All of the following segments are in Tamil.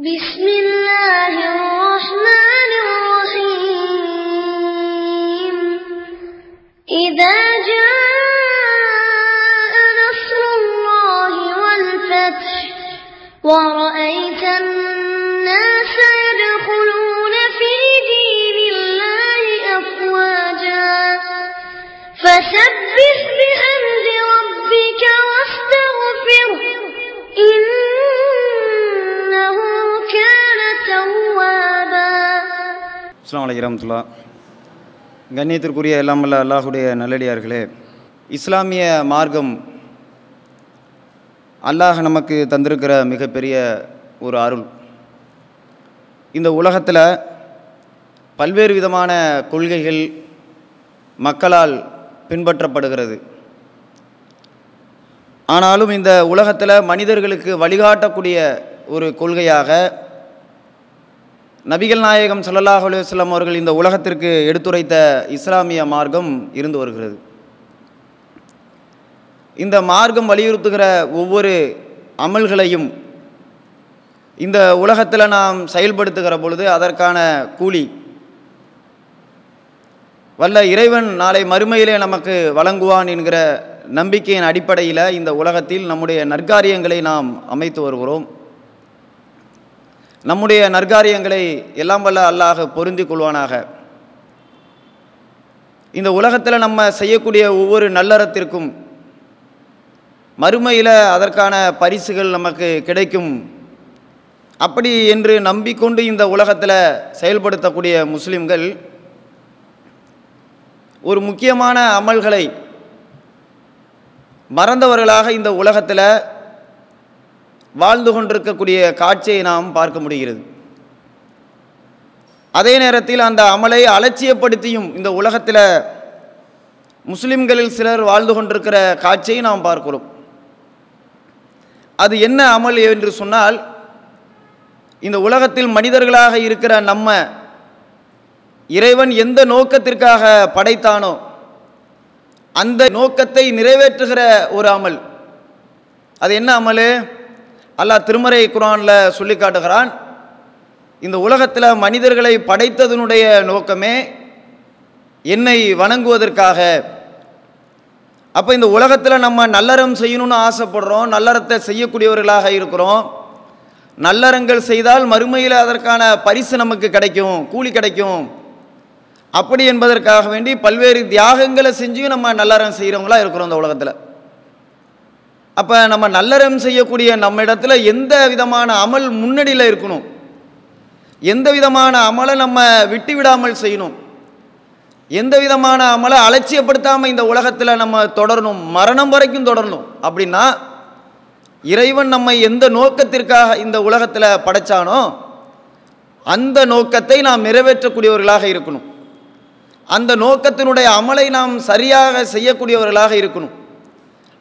بسم الله الرحمن الرحيم. إذا جاء نصر الله والفتح ورأيت அஸ்லாம் வலைக்கம் கண்ணியத்திற்குரிய எல்லாம் வல்ல அல்லாஹுடைய நல்லடியார்களே இஸ்லாமிய மார்க்கம் அல்லாஹ் நமக்கு தந்திருக்கிற மிகப்பெரிய ஒரு அருள். இந்த உலகத்தில் பல்வேறு விதமான கொள்கைகள் மக்களால் பின்பற்றப்படுகிறது. ஆனாலும் இந்த உலகத்தில் மனிதர்களுக்கு வழிகாட்டக்கூடிய ஒரு கொள்கையாக நபிகள் நாயகம் ஸல்லல்லாஹு அலுவலாம் அவர்கள் இந்த உலகத்திற்கு எடுத்துரைத்த இஸ்லாமிய மார்க்கம் இருந்து வருகிறது. இந்த மார்க்கம் வலியுறுத்துகிற ஒவ்வொரு அமல்களையும் இந்த உலகத்தில் நாம் செயல்படுத்துகிற பொழுது அதற்கான கூலி. வல்ல இறைவன் நாளை மறுமையிலே நமக்கு வழங்குவான் என்கிற நம்பிக்கையின் அடிப்படையில் இந்த உலகத்தில் நம்முடைய நற்காரியங்களை நாம் அமைத்து வருகிறோம். நம்முடைய நற்காரியங்களை எல்லாம் வல்ல அல்லாஹ் பொருந்தி கொள்வானாக. இந்த உலகத்தில் நம்ம செய்யக்கூடிய ஒவ்வொரு நல்லறத்திற்கும் மறுமையில் அதற்கான பரிசுகள் நமக்கு கிடைக்கும். அப்படி என்று நம்பிக்கொண்டு இந்த உலகத்தில் செயல்படுத்தக்கூடிய முஸ்லிம்கள் ஒரு முக்கியமான அமல்களை மறந்தவர்களாக இந்த உலகத்தில் வாழ்ந்து கொண்டிருக்கக்கூடிய காட்சியை நாம் பார்க்க முடிகிறது. அதே நேரத்தில் அந்த அமலை அலட்சியப்படுத்தியும் இந்த உலகத்தில் முஸ்லிம்களில் சிலர் வாழ்ந்து கொண்டிருக்கிற காட்சியை நாம் பார்க்கிறோம். அது என்ன அமல் என்று சொன்னால் இந்த உலகத்தில் மனிதர்களாக இருக்கிற நம்ம இறைவன் எந்த நோக்கத்திற்காக படைத்தானோ அந்த நோக்கத்தை நிறைவேற்றுகிற ஒரு அமல். அது என்ன அமல்? அல்லாஹ் திருமறை குரானில் சொல்லி காட்டுகிறான் இந்த உலகத்தில் மனிதர்களை படைத்ததனுடைய நோக்கமே என்னை வணங்குவதற்காக. அப்போ இந்த உலகத்தில் நம்ம நல்லறம் செய்யணும்னு ஆசைப்படுறோம் நல்லறத்தை செய்யக்கூடியவர்களாக இருக்கிறோம். நல்லறங்கள் செய்தால் மறுமையில் அதற்கான பரிசு நமக்கு கிடைக்கும் கூலி கிடைக்கும். அப்படி என்பதற்காக வேண்டி பல்வேறு தியாகங்களை செஞ்சும் நம்ம நல்லறம் செய்கிறவங்களா இருக்கிறோம் இந்த உலகத்தில். அப்போ நம்ம நல்லறம் செய்யக்கூடிய நம்ம இடத்துல எந்த விதமான அமல் முன்னணியில் இருக்கணும்? எந்த விதமான அமலை நம்ம விட்டு விடாமல் செய்யணும்? எந்த விதமான அமலை அலட்சியப்படுத்தாமல் இந்த உலகத்தில் நம்ம தொடரணும்? மரணம் வரைக்கும் தொடரணும். அப்படின்னா இறைவன் நம்மை எந்த நோக்கத்திற்காக இந்த உலகத்தில் படைச்சானோ அந்த நோக்கத்தை நாம் நிறைவேற்றக்கூடியவர்களாக இருக்கணும். அந்த நோக்கத்தினுடைய அமலை நாம் சரியாக செய்யக்கூடியவர்களாக இருக்கணும்.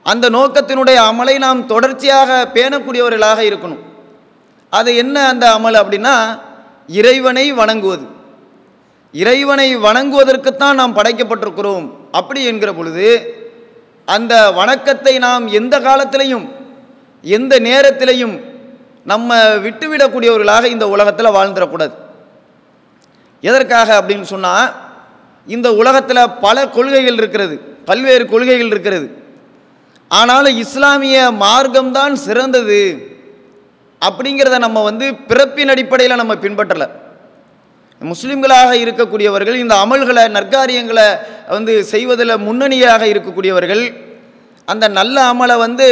அந்த நோக்கத்தினுடைய அமலை நாம் தொடர்ச்சியாக பேணக்கூடியவர்களாக இருக்கணும். அது என்ன அந்த அமல் அப்படின்னா இறைவனை வணங்குவது. இறைவனை வணங்குவதற்குத்தான் நாம் படைக்கப்பட்டிருக்கிறோம். அப்படி என்கிற பொழுது அந்த வணக்கத்தை நாம் எந்த காலத்திலையும் எந்த நேரத்திலையும் நம்ம விட்டுவிடக்கூடியவர்களாக இந்த உலகத்தில் வாழ்ந்துடக்கூடாது. எதற்காக அப்படின்னு சொன்னால் இந்த உலகத்தில் பல கொள்கைகள் இருக்கிறது. பல்வேறு கொள்கைகள் இருக்கிறது. ஆனாலும் இஸ்லாமிய மார்க்கம்தான் சிறந்தது அப்படிங்கிறத நம்ம வந்து பிறப்பின் அடிப்படையில் நம்ம பின்பற்றலை. முஸ்லீம்களாக இருக்கக்கூடியவர்கள் இந்த அமல்களை நற்காரியங்களை வந்து செய்வதில் முன்னணியாக இருக்கக்கூடியவர்கள் அந்த நல்ல அமலை வந்து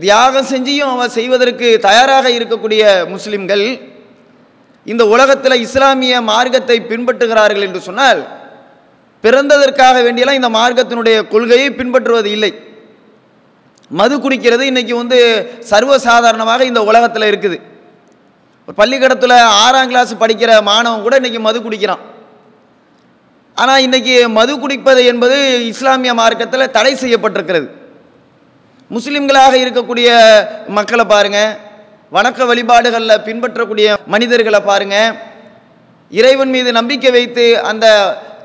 தியாகம் செஞ்சியும் அவ செய்வதற்கு தயாராக இருக்கக்கூடிய முஸ்லிம்கள் இந்த உலகத்தில் இஸ்லாமிய மார்க்கத்தை பின்பற்றுகிறார்கள் என்று சொன்னால் பிறந்ததற்காக வேண்டியெல்லாம் இந்த மார்க்கத்தினுடைய கொள்கையை பின்பற்றுவது இல்லை. மது குடிக்கிறது இன்றைக்கி வந்து சர்வசாதாரணமாக இந்த உலகத்தில் இருக்குது. ஒரு பள்ளிக்கூடத்தில் ஆறாம் கிளாஸ் படிக்கிற மாணவன் கூட இன்றைக்கி மது குடிக்கிறான். ஆனால் இன்றைக்கி மது குடிப்பது என்பது இஸ்லாமிய மார்க்கத்தில் தடை செய்யப்பட்டிருக்கிறது. முஸ்லிம்களாக இருக்கக்கூடிய மக்களை பாருங்கள் வணக்க வழிபாடுகளில் பின்பற்றக்கூடிய மனிதர்களை பாருங்கள் இறைவன் மீது நம்பிக்கை வைத்து அந்த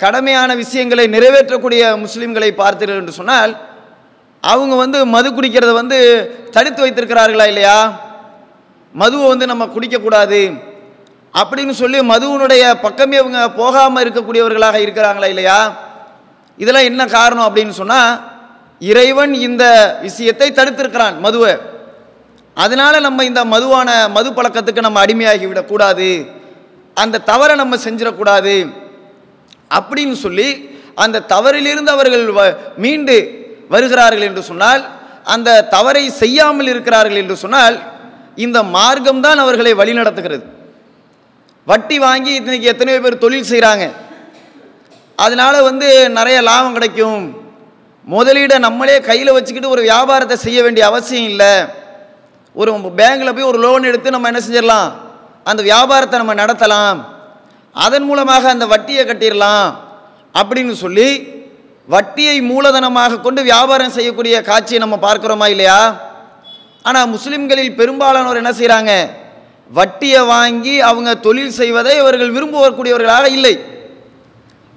கடமையான விஷயங்களை நிறைவேற்றக்கூடிய முஸ்லிம்களை பார்த்தீர்கள் என்று சொன்னால் அவங்க வந்து மது குடிக்கிறத வந்து தடுத்து வைத்திருக்கிறார்களா இல்லையா? மதுவை வந்து நம்ம குடிக்கக்கூடாது. அப்படின்னு சொல்லி மதுவனுடைய பக்கமே அவங்க போகாமல் இருக்கக்கூடியவர்களாக இருக்கிறாங்களா இல்லையா? இதெல்லாம் என்ன காரணம் அப்படின்னு சொன்னால் இறைவன் இந்த விஷயத்தை தடுத்திருக்கிறான் மதுவை. அதனால் நம்ம இந்த மதுவான மது பழக்கத்துக்கு நம்ம அடிமையாகி விடக்கூடாது. அந்த தவறை நம்ம செஞ்சிடக்கூடாது. அப்படின்னு சொல்லி அந்த தவறிலிருந்து அவர்கள் வ- மீண்டு வருகிறார்கள் என்று சொன்னால் அந்த தவறை செய்யாமல் இருக்கிறார்கள் என்று சொன்னால் இந்த மார்க்கம்தான் அவர்களை வழிநடத்துகிறது வட்டி வாங்கி இன்னைக்கு எத்தனையோ பேர் தொழில் செய்கிறாங்க அதனால் வந்து நிறைய லாபம் கிடைக்கும். முதலீடை நம்மளே கையில் வச்சுக்கிட்டு ஒரு வியாபாரத்தை செய்ய வேண்டிய அவசியம் இல்லை. ஒரு பேங்கில் போய் ஒரு லோன் எடுத்து நம்ம என்ன செஞ்சிடலாம்? அந்த வியாபாரத்தை நம்ம நடத்தலாம். அதன் மூலமாக அந்த வட்டியை கட்டிடலாம் அப்படின்னு சொல்லி வட்டியை மூலதனமாக கொண்டு வியாபாரம் செய்யக்கூடிய காட்சியை நம்ம பார்க்குறோமா இல்லையா? ஆனால் முஸ்லிம்களில் பெரும்பாலானோர் என்ன செய்கிறாங்க வட்டியை வாங்கி அவங்க தொழில் செய்வதை இவர்கள் விரும்புவக்கூடியவர்களாக இல்லை.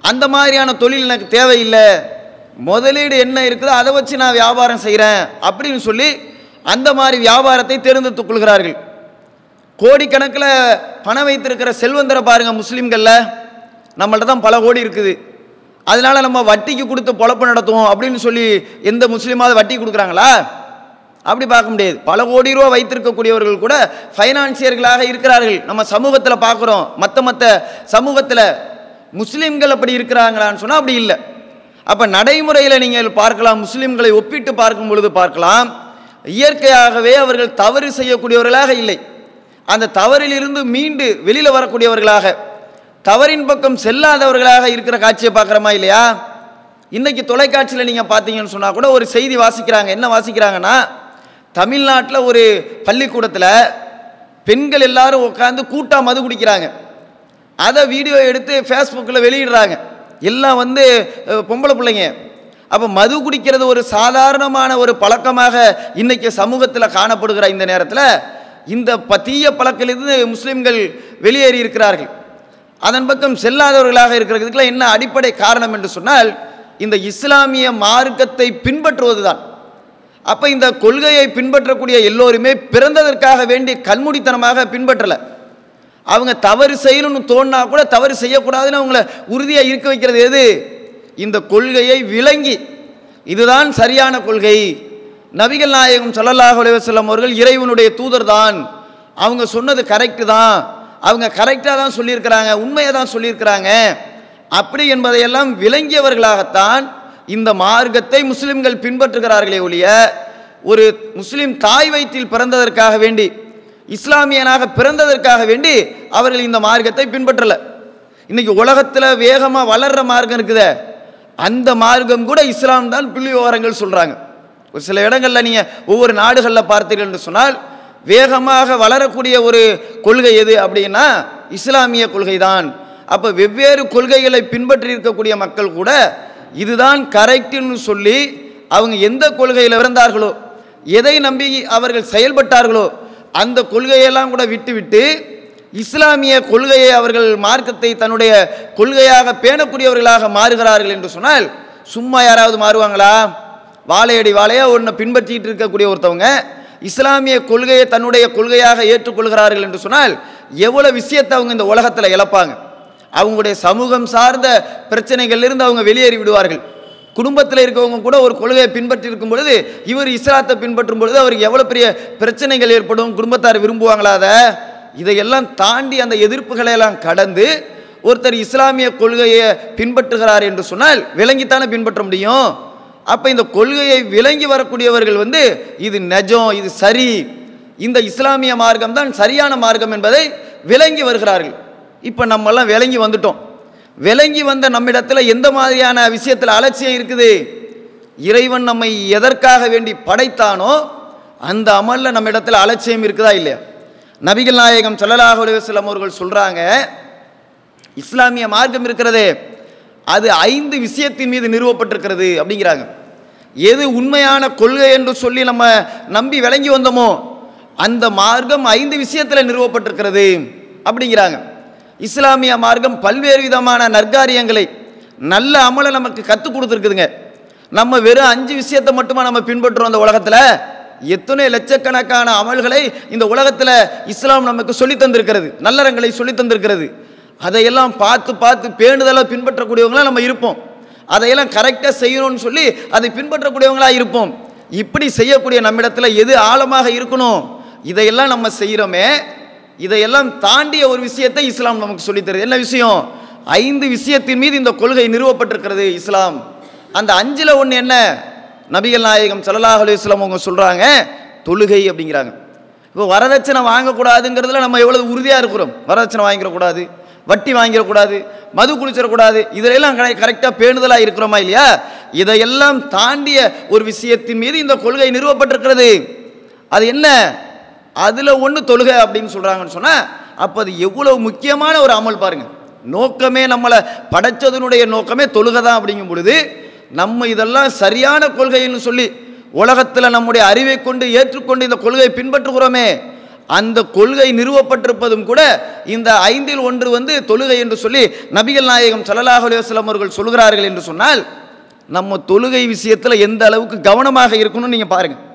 அந்த மாதிரியான தொழில் எனக்கு தேவையில்லை. முதலீடு என்ன இருக்குதோ அதை வச்சு நான் வியாபாரம் செய்கிறேன் அப்படின்னு சொல்லி அந்த மாதிரி வியாபாரத்தை தேர்ந்தெடுத்துக் கொள்கிறார்கள். கோடிக்கணக்கில் பணம் வைத்திருக்கிற செல்வந்தரை பாருங்கள் முஸ்லீம்களில். நம்மள்ட்ட தான் பல கோடி இருக்குது. அதனால் நம்ம வட்டிக்கு கொடுத்து பொழப்பு நடத்துவோம் அப்படின்னு சொல்லி எந்த முஸ்லீமாவது வட்டி கொடுக்குறாங்களா? அப்படி பார்க்க முடியாது. பல கோடி ரூபா வைத்திருக்கக்கூடியவர்கள் கூட ஃபைனான்சியர்களாக இருக்கிறார்கள். நம்ம சமூகத்தில் பார்க்குறோம். மற்ற மற்ற சமூகத்தில் முஸ்லீம்கள் அப்படி இருக்கிறாங்களான்னு சொன்னால் அப்படி இல்லை. அப்போ நடைமுறையில் நீங்கள் பார்க்கலாம் முஸ்லீம்களை ஒப்பிட்டு பார்க்கும் பொழுது பார்க்கலாம். இயற்கையாகவே அவர்கள் தவறு செய்யக்கூடியவர்களாக இல்லை. அந்த தவறிலிருந்து மீண்டு வெளியில் வரக்கூடியவர்களாக தவறின் பக்கம் செல்லாதவர்களாக இருக்கிற காட்சியை பார்க்குறோமா இல்லையா? இன்றைக்கி தொலைக்காட்சியில் நீங்கள் பார்த்தீங்கன்னு சொன்னால் கூட ஒரு செய்தி வாசிக்கிறாங்க. என்ன வாசிக்கிறாங்கன்னா தமிழ்நாட்டில் ஒரு பள்ளிக்கூடத்தில் பெண்கள் எல்லாரும் உட்காந்து கூட்டாக மது குடிக்கிறாங்க. அதை வீடியோ எடுத்து ஃபேஸ்புக்கில் வெளியிடுறாங்க. எல்லாம் வந்து பொம்பளை பிள்ளைங்க. அப்போ மது குடிக்கிறது ஒரு சாதாரணமான ஒரு பழக்கமாக இன்றைக்கி சமூகத்தில் காணப்படுகிற இந்த நேரத்தில் இந்த ப- தீய பழக்கிலிருந்து முஸ்லீம்கள் வெளியேறி இருக்கிறார்கள். அதன் பக்கம் செல்லாதவர்களாக இருக்கிறதுக்கெல்லாம் என்ன அடிப்படை காரணம் என்று சொன்னால் இந்த இஸ்லாமிய மார்க்கத்தை பின்பற்றுவதுதான். அப்போ இந்த கொள்கையை பின்பற்றக்கூடிய எல்லோருமே பிறந்ததற்காக வேண்டி கண்மூடித்தனமாக பின்பற்றலை. அவங்க தவறு செய்யணும்னு தோணுனா கூட தவறு செய்யக்கூடாதுன்னு அவங்கள உறுதியாக இருக்க வைக்கிறது எது? இந்த கொள்கையை விளங்கி. இதுதான் சரியான கொள்கை. நபிகள் நாயகம் சல்லல்லாஹ் அலைஹி வஸல்லம் அவர்கள் இறைவனுடைய தூதர் தான் அவங்க சொன்னது கரெக்டு தான். அவங்க கரெக்டாக தான் சொல்லியிருக்கிறாங்க உண்மையை தான் சொல்லியிருக்கிறாங்க. அப்படி என்பதையெல்லாம் விளங்கியவர்களாகத்தான் இந்த மார்க்கத்தை முஸ்லிம்கள் பின்பற்றுகிறார்களே ஒழிய ஒரு முஸ்லிம் தாய் வயிற்றில் பிறந்ததற்காக வேண்டி இஸ்லாமியனாக பிறந்ததற்காக வேண்டி அவர்கள் இந்த மார்க்கத்தை பின்பற்றல. இன்னைக்கு உலகத்தில் வேகமாக வளர்ற மார்க்கம் இருக்குதே அந்த மார்க்கம் கூட இஸ்லாம் தான் புள்ளி விவரங்கள் சொல்கிறாங்க ஒரு சில இடங்களில் நீங்கள் ஒவ்வொரு நாடுகளில் பார்த்தீர்கள் என்று சொன்னால் வேகமாக வளரக்கூடிய ஒரு கொள்கை எது அப்படின்னா இஸ்லாமிய கொள்கை தான் அப்போ வெவ்வேறு கொள்கைகளை பின்பற்றி இருக்கக்கூடிய மக்கள் கூட இதுதான் கரெக்டுன்னு சொல்லி அவங்க எந்த கொள்கையில் இருந்தார்களோ எதை நம்பி அவர்கள் செயல்பட்டார்களோ அந்த கொள்கையெல்லாம் கூட விட்டுவிட்டு இஸ்லாமிய கொள்கையை அவர்கள் மார்க்கத்தை தன்னுடைய கொள்கையாக பேணக்கூடியவர்களாக மாறுகிறார்கள் என்று சொன்னால் சும்மா யாராவது மாறுவாங்களா? வாழையடி வாழையாக ஒன்றை பின்பற்றிக்கிட்டு இருக்கக்கூடிய ஒருத்தவங்க இஸ்லாமிய கொள்கையை தன்னுடைய கொள்கையாக ஏற்றுக்கொள்கிறார்கள் என்று சொன்னால் எவ்வளோ விஷயத்தை அவங்க இந்த உலகத்தில் இழப்பாங்க. அவங்களுடைய சமூகம் சார்ந்த பிரச்சனைகளிலிருந்து அவங்க வெளியேறி விடுவார்கள். குடும்பத்தில் இருக்கவங்க கூட ஒரு கொள்கையை பின்பற்றி இருக்கும் பொழுது இவர் இஸ்லாத்தை பின்பற்றும் பொழுது அவருக்கு எவ்வளோ பெரிய பிரச்சனைகள் ஏற்படும் குடும்பத்தார் விரும்புவாங்களா அதை? இதையெல்லாம் தாண்டி அந்த எதிர்ப்புகளை எல்லாம் கடந்து ஒருத்தர் இஸ்லாமிய கொள்கையை பின்பற்றுகிறார் என்று சொன்னால் விளங்கித்தானே பின்பற்ற முடியும்? அப்போ இந்த கொள்கையை விளங்கி வரக்கூடியவர்கள் வந்து இது நெஜம் இது சரி. இந்த இஸ்லாமிய மார்க்கம் தான் சரியான மார்க்கம் என்பதை விளங்கி வருகிறார்கள். இப்போ நம்மெல்லாம் விளங்கி வந்துட்டோம். விளங்கி வந்த நம்மிடத்தில் எந்த மாதிரியான விஷயத்தில் அலட்சியம் இருக்குது? இறைவன் நம்மை எதற்காக வேண்டி படைத்தானோ அந்த அமலில் நம்ம இடத்துல அலட்சியம் இருக்குதா இல்லையா? நபிகள் நாயகம் சொல்லலாக அலைஹி அவர்கள் சொல்கிறாங்க இஸ்லாமிய மார்க்கம் இருக்கிறதே அது ஐந்து விஷயத்தின் மீது நிறுவப்பட்டிருக்கிறது அப்படிங்கிறாங்க. எது உண்மையான கொள்கை என்று சொல்லி நம்ம நம்பி விளங்கி வந்தோமோ அந்த மார்க்கம் ஐந்து விஷயத்தில் நிறுவப்பட்டிருக்கிறது அப்படிங்கிறாங்க. இஸ்லாமிய மார்க்கம் பல்வேறு விதமான நற்காரியங்களை நல்ல அமலை நமக்கு கற்றுக் கொடுத்துருக்குதுங்க. நம்ம வெறும் அஞ்சு விஷயத்தை மட்டுமா நம்ம பின்பற்றுறோம் அந்த உலகத்தில்? எத்தனை லட்சக்கணக்கான அமல்களை இந்த உலகத்தில் இஸ்லாம் நமக்கு சொல்லித் தந்திருக்கிறது நல்லறங்களை சொல்லித் தந்திருக்கிறது. அதையெல்லாம் பார்த்து பார்த்து பேணுதலாக பின்பற்றக்கூடியவங்களாம் நம்ம இருப்போம். அதையெல்லாம் கரெக்டாக செய்யணும்னு சொல்லி அதை பின்பற்றக்கூடியவங்களாக இருப்போம். இப்படி செய்யக்கூடிய நம்மிடத்தில் எது ஆழமாக இருக்கணும்? இதையெல்லாம் நம்ம செய்கிறோமே இதையெல்லாம் தாண்டிய ஒரு விஷயத்தை இஸ்லாம் நமக்கு சொல்லித் தருது. என்ன விஷயம்? ஐந்து விஷயத்தின் மீது இந்த கொள்கை நிறுவப்பட்டிருக்கிறது இஸ்லாம். அந்த அஞ்சில் ஒன்று என்ன? நபிகள் நாயகம் ஸல்லல்லாஹு அலி இஸ்லாம் அவங்க சொல்கிறாங்க தொழுகை அப்படிங்கிறாங்க. இப்போ வரதட்சணை வாங்கக்கூடாதுங்கிறதுல நம்ம எவ்வளவு உறுதியாக இருக்கிறோம்? வரதட்சணை வாங்கிக்கிறக்கூடாது வட்டி வாங்கிடக்கூடாது மது குடிச்சிடக்கூடாது இதிலெல்லாம் கரெக்டாக பேணுதலாக இருக்கிறோமா இல்லையா? இதையெல்லாம் தாண்டிய ஒரு விஷயத்தின் மீது இந்த கொள்கை நிறுவப்பட்டிருக்கிறது. அது என்ன? அதில் ஒன்று தொழுகை அப்படின்னு சொல்கிறாங்கன்னு சொன்னால் அப்போ அது எவ்வளவு முக்கியமான ஒரு அமல் பாருங்கள் நோக்கமே நம்மளை படைச்சதனுடைய நோக்கமே தொழுகை தான் அப்படிங்கும் பொழுது நம்ம இதெல்லாம் சரியான கொள்கைன்னு சொல்லி உலகத்தில் நம்முடைய அறிவை கொண்டு ஏற்றுக்கொண்டு இந்த கொள்கையை பின்பற்றுகிறோமே அந்த கொள்கை நிறுவப்பட்டிருப்பதும் கூட இந்த ஐந்தில் ஒன்று வந்து தொழுகை என்று சொல்லி நபிகள் நாயகம் ஸல்லல்லாஹு அலுவலம் அவர்கள் சொல்கிறார்கள் என்று சொன்னால் நம்ம தொழுகை விஷயத்தில் எந்த அளவுக்கு கவனமாக இருக்கணும்னு நீங்கள் பாருங்கள்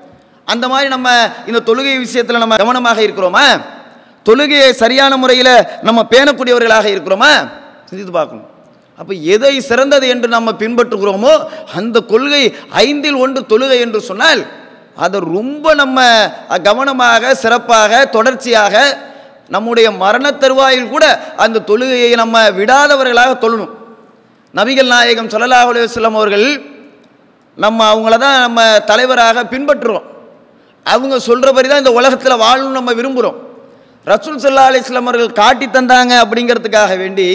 அந்த மாதிரி நம்ம இந்த தொழுகை விஷயத்தில் நம்ம கவனமாக இருக்கிறோமா? தொழுகையை சரியான முறையில் நம்ம பேணக்கூடியவர்களாக இருக்கிறோமா? சிந்தித்து பார்க்கணும். அப்போ எதை சிறந்தது என்று நம்ம பின்பற்றுகிறோமோ அந்த கொள்கை ஐந்தில் ஒன்று தொழுகை என்று சொன்னால் அதை ரொம்ப நம்ம கவனமாக சிறப்பாக தொடர்ச்சியாக நம்முடைய மரண தருவாயில் கூட அந்த தொழுகையை நம்ம விடாதவர்களாக தொழணும். நபிகள் நாயகம் ஸல்லல்லாஹு அலைஹி அவர்கள் நம்ம அவங்கள தான் நம்ம தலைவராக பின்பற்றுறோம். அவங்க சொல்கிறபடி தான் இந்த உலகத்தில் வாழணும்னு நம்ம விரும்புகிறோம் ரசூல் சல்லா அலிஸ்லாம் அவர்கள் காட்டி தந்தாங்க அப்படிங்கிறதுக்காக வேண்டி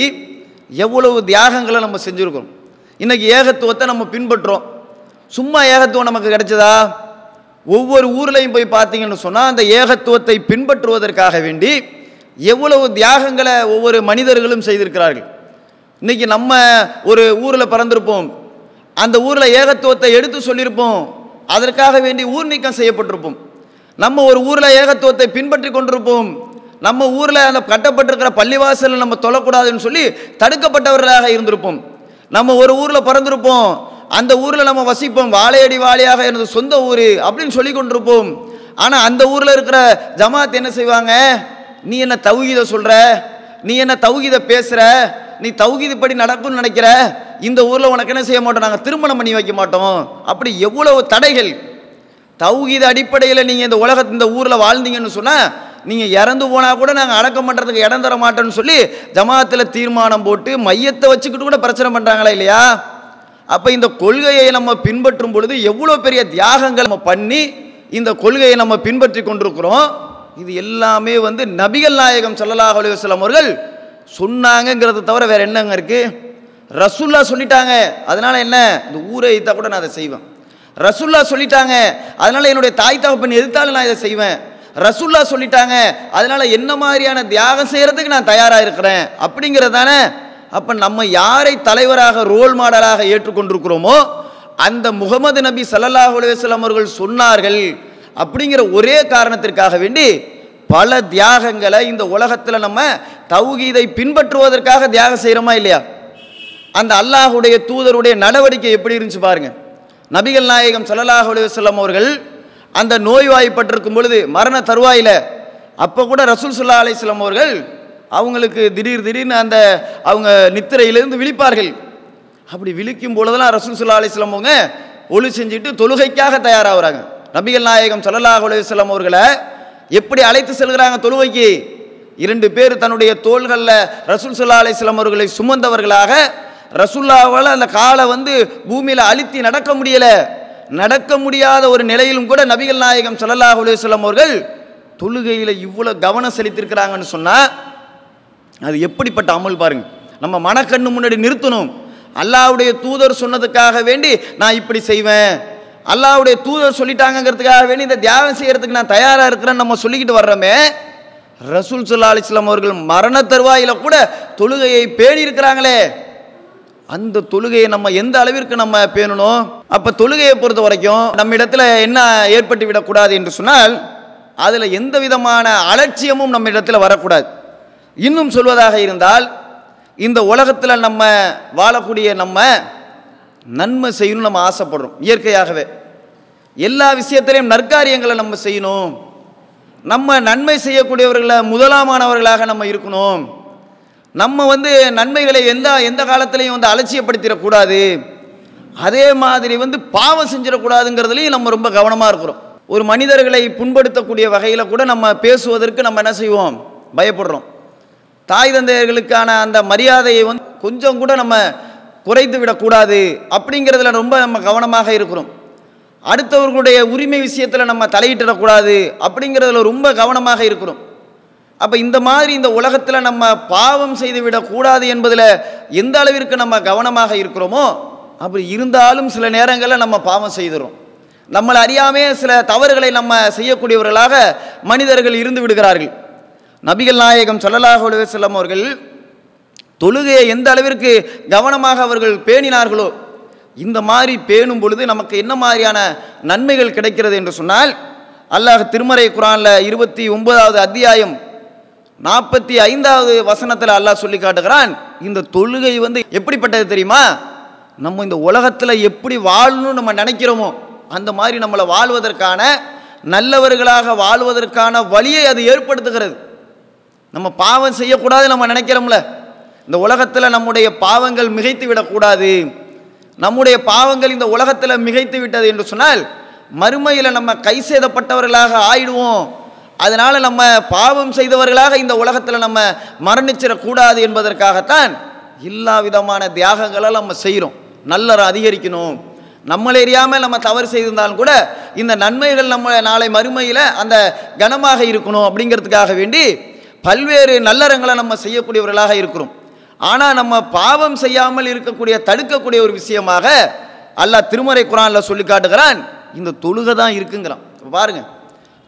எவ்வளவு தியாகங்களை நம்ம செஞ்சுருக்கோம் இன்றைக்கி ஏகத்துவத்தை நம்ம பின்பற்றுறோம். சும்மா ஏகத்துவம் நமக்கு கிடைச்சதா? ஒவ்வொரு ஊர்லையும் போய் பார்த்தீங்கன்னு சொன்னால் அந்த ஏகத்துவத்தை பின்பற்றுவதற்காக வேண்டி எவ்வளவு தியாகங்களை ஒவ்வொரு மனிதர்களும் செய்திருக்கிறார்கள். இன்றைக்கி நம்ம ஒரு ஊரில் பிறந்திருப்போம். அந்த ஊரில் ஏகத்துவத்தை எடுத்து சொல்லியிருப்போம். அதற்காக வேண்டி ஊர் நீக்கம் செய்யப்பட்டிருப்போம். நம்ம ஒரு ஊரில் ஏகத்துவத்தை பின்பற்றி கொண்டிருப்போம். நம்ம ஊரில் அந்த கட்டப்பட்டிருக்கிற பள்ளிவாசலில் நம்ம தொழக்கூடாதுன்னு சொல்லி தடுக்கப்பட்டவர்களாக இருந்திருப்போம். நம்ம ஒரு ஊரில் பிறந்திருப்போம். அந்த ஊரில் நம்ம வசிப்போம் வாழையடி வாழையாக எனது சொந்த ஊர் அப்படின்னு சொல்லி கொண்டிருப்போம். ஆனால் அந்த ஊரில் இருக்கிற ஜமாத் என்ன செய்வாங்க? நீ என்ன தௌகீத சொல்கிற நீ என்ன தௌகீத பேசுகிற நீ தௌகீது படி நடக்கும்னு நினைக்கிற? இந்த ஊரில் உனக்கு என்ன செய்ய மாட்டோம்? நாங்கள் திருமணம் பண்ணி வைக்க மாட்டோம். அப்படி எவ்வளவு தடைகள்? தௌகீத அடிப்படையில் நீங்கள் இந்த உலக இந்த ஊரில் வாழ்ந்தீங்கன்னு சொன்னால் நீங்கள் இறந்து போனால் கூட நாங்கள் அடக்கம் பண்ணுறதுக்கு இடம் தர மாட்டோம்னு சொல்லி ஜமாத்தில் தீர்மானம் போட்டு மையத்தை வச்சுக்கிட்டு கூட பிரச்சனை பண்ணுறாங்களா இல்லையா? அப்போ இந்த கொள்கையை நம்ம பின்பற்றும் பொழுது எவ்வளோ பெரிய தியாகங்கள் நம்ம பண்ணி இந்த கொள்கையை நம்ம பின்பற்றி கொண்டிருக்கிறோம்? இது எல்லாமே வந்து நபிகள் நாயகம் ஸல்லல்லாஹு அலுவலம் அவர்கள் சொன்னாங்கங்கிறத தவிர வேறு என்னங்க இருக்குது ரசுல்லா சொல்லிட்டாங்க. அதனால் என்ன? இந்த ஊரை எதிர்த்தா கூட நான் அதை செய்வேன். ரசுல்லா சொல்லிட்டாங்க. அதனால் என்னுடைய தாய் தகப்பன் எதிர்த்தாலும் நான் இதை செய்வேன். ரசுல்லா சொல்லிட்டாங்க. அதனால் என்ன மாதிரியான தியாகம் செய்கிறதுக்கு நான் தயாராக இருக்கிறேன்? அப்படிங்கிறது தானே அப்போ நம்ம யாரை தலைவராக ரோல் மாடலாக ஏற்றுக்கொண்டிருக்கிறோமோ அந்த முகமது நபி ஸல்லல்லாஹு அலைஹி அவர்கள் சொன்னார்கள் அப்படிங்கிற ஒரே காரணத்திற்காக வேண்டி பல தியாகங்களை இந்த உலகத்தில் நம்ம தௌகீதை பின்பற்றுவதற்காக தியாகம் செய்கிறோமா இல்லையா? அந்த அல்லாஹுடைய தூதருடைய நடவடிக்கை எப்படி இருந்துச்சு பாருங்க. நபிகள் நாயகம் ஸல்லல்லாஹு அலைஹி அவர்கள் அந்த நோய்வாய்ப்பட்டிருக்கும் பொழுது மரண தருவாயில் அப்போ கூட ரசூல் சுல்லா அலிஸ்லாம் அவர்கள் அவங்களுக்கு திடீர் திடீர்னு அந்த அவங்க நித்திரையிலிருந்து விழிப்பார்கள். அப்படி விழிக்கும் பொழுதெல்லாம் ரசூல் சுல்லா அலிஸ்லாம் அவங்க ஒளி செஞ்சுட்டு தொழுகைக்காக தயாராகிறாங்க. நபிகள் நாயகம் சல்லாஹ் அலுவலாம் அவர்களை எப்படி அழைத்து செல்கிறாங்க தொழுகைக்கு? இரண்டு பேர் தன்னுடைய தோள்களில் ரசூல் சுல்லா அலிஸ்லாம் அவர்களை சுமந்தவர்களாக ரசுல்லாவால் அந்த காலை வந்து பூமியில் அழுத்தி நடக்க முடியலை. நடக்க முடியாத ஒரு நிலையிலும் கூட நபிகள் நாயகம் சல்லாஹ் அலுவலாம் அவர்கள் தொழுகையில் இவ்வளோ கவனம் செலுத்தியிருக்கிறாங்கன்னு சொன்னால் அது எப்படிப்பட்ட அமல் பாருங்க. நம்ம மனக்கண்ணு முன்னாடி நிறுத்தணும். அல்லாவுடைய தூதர் சொன்னதுக்காக வேண்டி நான் இப்படி செய்வேன். அல்லாவுடைய தூதர் சொல்லிட்டாங்கங்கிறதுக்காக வேண்டி இந்த தியாகம் செய்யறதுக்கு நான் தயாராக இருக்கிறேன்னு நம்ம சொல்லிக்கிட்டு வர்றோமே. ரசூல் சுல்லா அலிஸ்லாம் அவர்கள் மரண தருவாயில் கூட தொழுகையை பேணி இருக்கிறாங்களே. அந்த தொழுகையை நம்ம எந்த அளவிற்கு நம்ம பேணணும் அப்போ தொழுகையை பொறுத்த வரைக்கும் நம்ம இடத்துல என்ன ஏற்பட்டு விடக்கூடாது என்று சொன்னால் அதில் எந்த விதமான அலட்சியமும் நம்ம இடத்துல வரக்கூடாது. இன்னும் சொல்வதாக இருந்தால் இந்த உலகத்தில் நம்ம வாழக்கூடிய நம்ம நன்மை செய்யணும்னு நம்ம ஆசைப்படுறோம் இயற்கையாகவே. எல்லா விஷயத்திலையும் நற்காரியங்களை நம்ம செய்யணும். நம்ம நன்மை செய்யக்கூடியவர்களை முதலாமானவர்களாக நம்ம இருக்கணும். நம்ம வந்து நன்மைகளை எந்த எந்த காலத்திலையும் வந்து அலட்சியப்படுத்திடக்கூடாது. அதே மாதிரி வந்து பாவம் செஞ்சிடக்கூடாதுங்கிறதுலையும் நம்ம ரொம்ப கவனமாக இருக்கிறோம். ஒரு மனிதர்களை புண்படுத்தக்கூடிய வகையில் கூட நம்ம பேசுவதற்கு நம்ம என்ன செய்வோம்? பயப்படுறோம். தாய் தந்தையர்களுக்கான அந்த மரியாதையை வந்து கொஞ்சம் கூட நம்ம குறைத்து விடக்கூடாது அப்படிங்கிறதுல ரொம்ப நம்ம கவனமாக இருக்கிறோம். அடுத்தவர்களுடைய உரிமை விஷயத்தில் நம்ம தலையிட்டிடக்கூடாது அப்படிங்கிறதுல ரொம்ப கவனமாக இருக்கிறோம். அப்போ இந்த மாதிரி இந்த உலகத்தில் நம்ம பாவம் செய்து விடக்கூடாது என்பதில் எந்த அளவிற்கு நம்ம கவனமாக இருக்கிறோமோ அப்படி இருந்தாலும் சில நேரங்களில் நம்ம பாவம் செய்துடும் நம்மளை அறியாமே சில தவறுகளை நம்ம செய்யக்கூடியவர்களாக மனிதர்கள் இருந்து விடுகிறார்கள். நபிகள் நாயகம் சொல்லலாக அலைஹி அவர்கள் தொழுகையை எந்த அளவிற்கு கவனமாக அவர்கள் பேணினார்களோ இந்த மாதிரி பேணும் பொழுது நமக்கு என்ன மாதிரியான நன்மைகள் கிடைக்கிறது என்று சொன்னால் அல்லாஹ் திருமறை குரானில் இருபத்தி ஒன்பதாவது அத்தியாயம் நாற்பத்தி ஐந்தாவது வசனத்தில் அல்லாஹ் சொல்லி காட்டுகிறான் இந்த தொழுகை வந்து எப்படிப்பட்டது தெரியுமா? நம்ம இந்த உலகத்தில் எப்படி வாழணும்னு நம்ம நினைக்கிறோமோ அந்த மாதிரி நம்மளை வாழ்வதற்கான நல்லவர்களாக வாழ்வதற்கான வழியை அது ஏற்படுத்துகிறது. நம்ம பாவம் செய்யக்கூடாது நம்ம நினைக்கிறோம்ல. இந்த உலகத்தில் நம்முடைய பாவங்கள் மிகைத்து விடக்கூடாது. நம்முடைய பாவங்கள் இந்த உலகத்தில் மிகைத்து விட்டது என்று சொன்னால் மறுமையில் நம்ம கை சேதப்பட்டவர்களாக ஆயிடுவோம். அதனால் நம்ம பாவம் செய்தவர்களாக இந்த உலகத்தில் நம்ம மரணிச்சிடக்கூடாது என்பதற்காகத்தான் எல்லா விதமான தியாகங்களை நம்ம செய்கிறோம் நல்லற அதிகரிக்கணும். நம்மளை அறியாமல் நம்ம தவறு செய்திருந்தாலும் கூட இந்த நன்மைகள் நம்ம நாளை மறுமையில் அந்த கனமாக இருக்கணும் அப்படிங்கிறதுக்காக வேண்டி பல்வேறு நல்லறங்களை நம்ம செய்யக்கூடியவர்களாக இருக்கிறோம். ஆனால் நம்ம பாவம் செய்யாமல் இருக்கக்கூடிய தடுக்கக்கூடிய ஒரு விஷயமாக அல்லாஹ் திருமறை குரானில் சொல்லி காட்டுகிறான். இந்த தொழுகை தான் இருக்குங்கிறான். பாருங்கள் பாருங்க.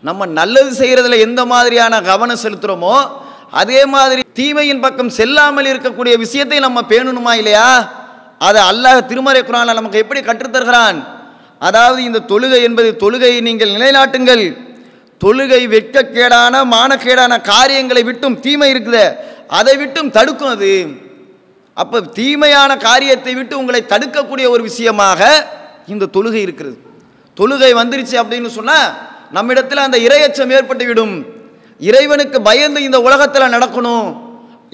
நம்ம நல்லது செய்கிறதுல எந்த மாதிரியான கவனம் செலுத்துகிறோமோ அதே மாதிரி தீமையின் பக்கம் செல்லாமல் இருக்கக்கூடிய விஷயத்தை நம்ம பேணணுமா இல்லையா? அதை அல்லாஹ் திருமறை குரானில் நமக்கு எப்படி கற்றுத்தருகிறான்? அதாவது இந்த தொழுகை என்பது தொழுகையை நீங்கள் நிலைநாட்டுங்கள். தொழுகை வெட்கக்கேடான மானக்கேடான காரியங்களை விட்டும் தீமை இருக்குது அதை விட்டும் தடுக்கும் அது. அப்போ தீமையான காரியத்தை விட்டு உங்களை தடுக்கக்கூடிய ஒரு விஷயமாக இந்த தொழுகை இருக்கிறது. தொழுகை வந்துருச்சு அப்படின்னு சொன்னால் நம்மிடத்தில் அந்த இரையச்சம் ஏற்பட்டு விடும். இறைவனுக்கு பயந்து இந்த உலகத்தில் நடக்கணும்.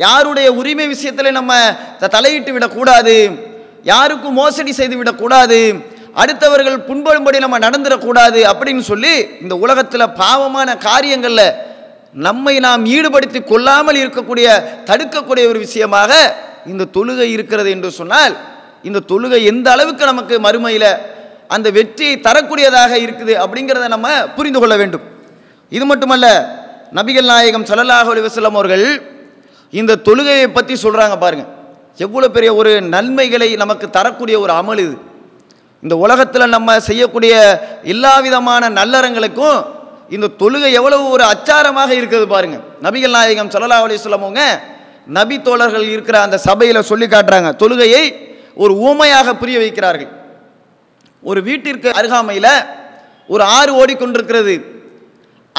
யாருடைய உரிமை விஷயத்தில் நம்ம தலையிட்டு விடக்கூடாது. யாருக்கும் மோசடி செய்து விடக்கூடாது. அடுத்தவர்கள் புண்படும்படி நம்ம நடந்துடக்கூடாது அப்படின்னு சொல்லி இந்த உலகத்தில் பாவமான காரியங்களில் நம்மை நாம் ஈடுபடுத்தி கொள்ளாமல் இருக்கக்கூடிய தடுக்கக்கூடிய ஒரு விஷயமாக இந்த தொழுகை இருக்கிறது என்று சொன்னால் இந்த தொழுகை எந்த அளவுக்கு நமக்கு மறுமையில் அந்த வெற்றியை தரக்கூடியதாக இருக்குது அப்படிங்கிறத நம்ம புரிந்து கொள்ள வேண்டும். இது மட்டுமல்ல நபிகள் நாயகம் ஸல்லல்லாஹு அலைஹி அவர்கள் இந்த தொழுகையை பற்றி சொல்கிறாங்க பாருங்கள் எவ்வளோ பெரிய ஒரு நன்மைகளை நமக்கு தரக்கூடிய ஒரு அமல் இது. இந்த உலகத்தில் நம்ம செய்யக்கூடிய எல்லா விதமான நல்லறங்களுக்கும் இந்த தொழுகை எவ்வளவு ஒரு அச்சாரமாக இருக்குது பாருங்க. நபிகள் நாயகம் ஸல்லல்லாஹு அலி வஸல்லம் நபி தோழர்கள் இருக்கிற அந்த சபையில் சொல்லி காட்டுறாங்க. தொழுகையை ஒரு ஊமையாக புரிய வைக்கிறார்கள். ஒரு வீட்டிற்கு அருகாமையில் ஒரு ஆறு ஓடிக்கொண்டிருக்கிறது.